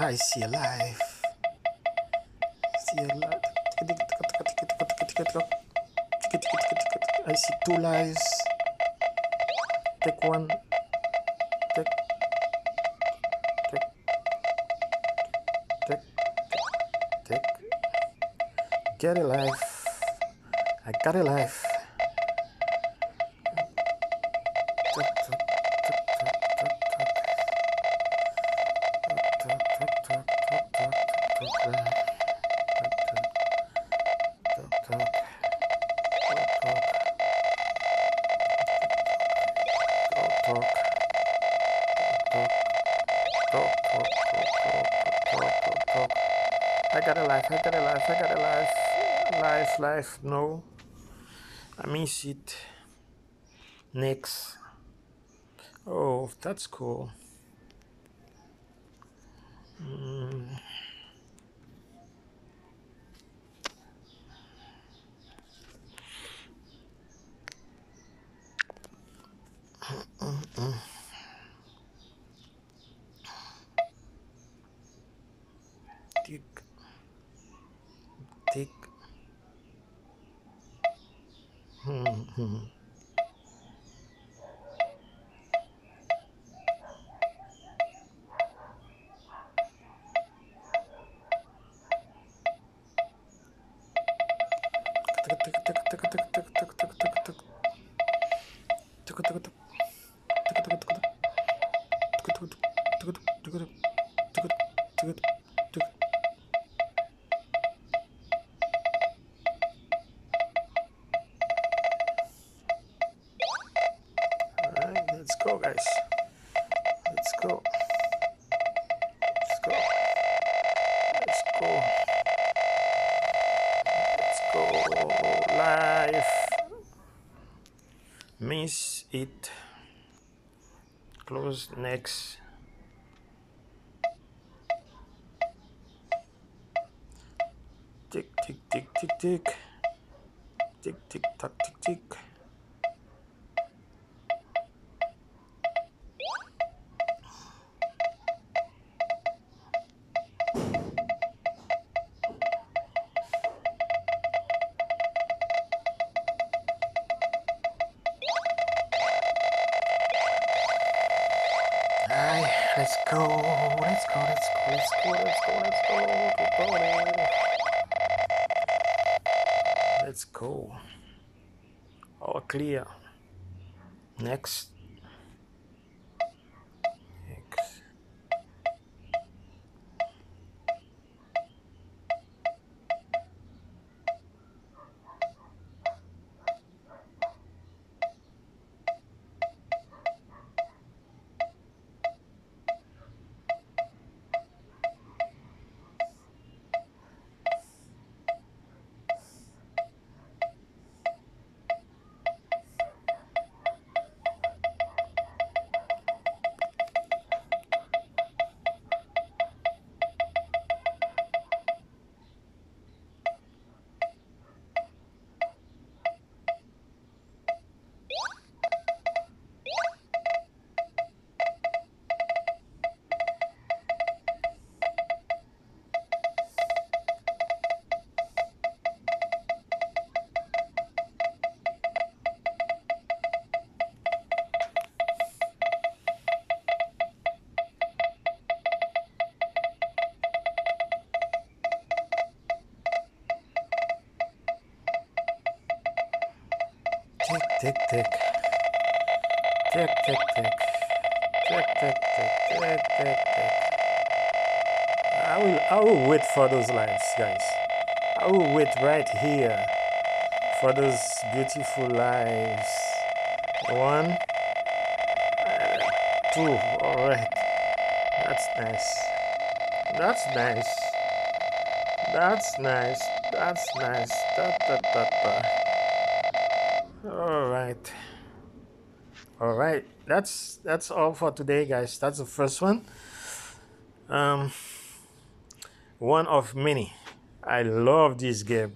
I see a life. See a life. I see two lives. Take one. Take. Take. Take. Take. Get a life. I got a life. life no. I miss it. Next. Oh that's cool. Next. Tick, tick, tick, tick, tick. Tick, tick, tock, tick, tick. Tick, tick, tick. Tick, tick, tick. Tick, tick, tick. Tick, tick. I will, I will wait for those lights, guys. I will wait right here for those beautiful lives. One, uh, two. All right. That's nice. That's nice. That's nice. That's nice. Da, da, da, da. All right. All right. That's that's all for today, guys. That's the first one. Um, one of many. I love this game.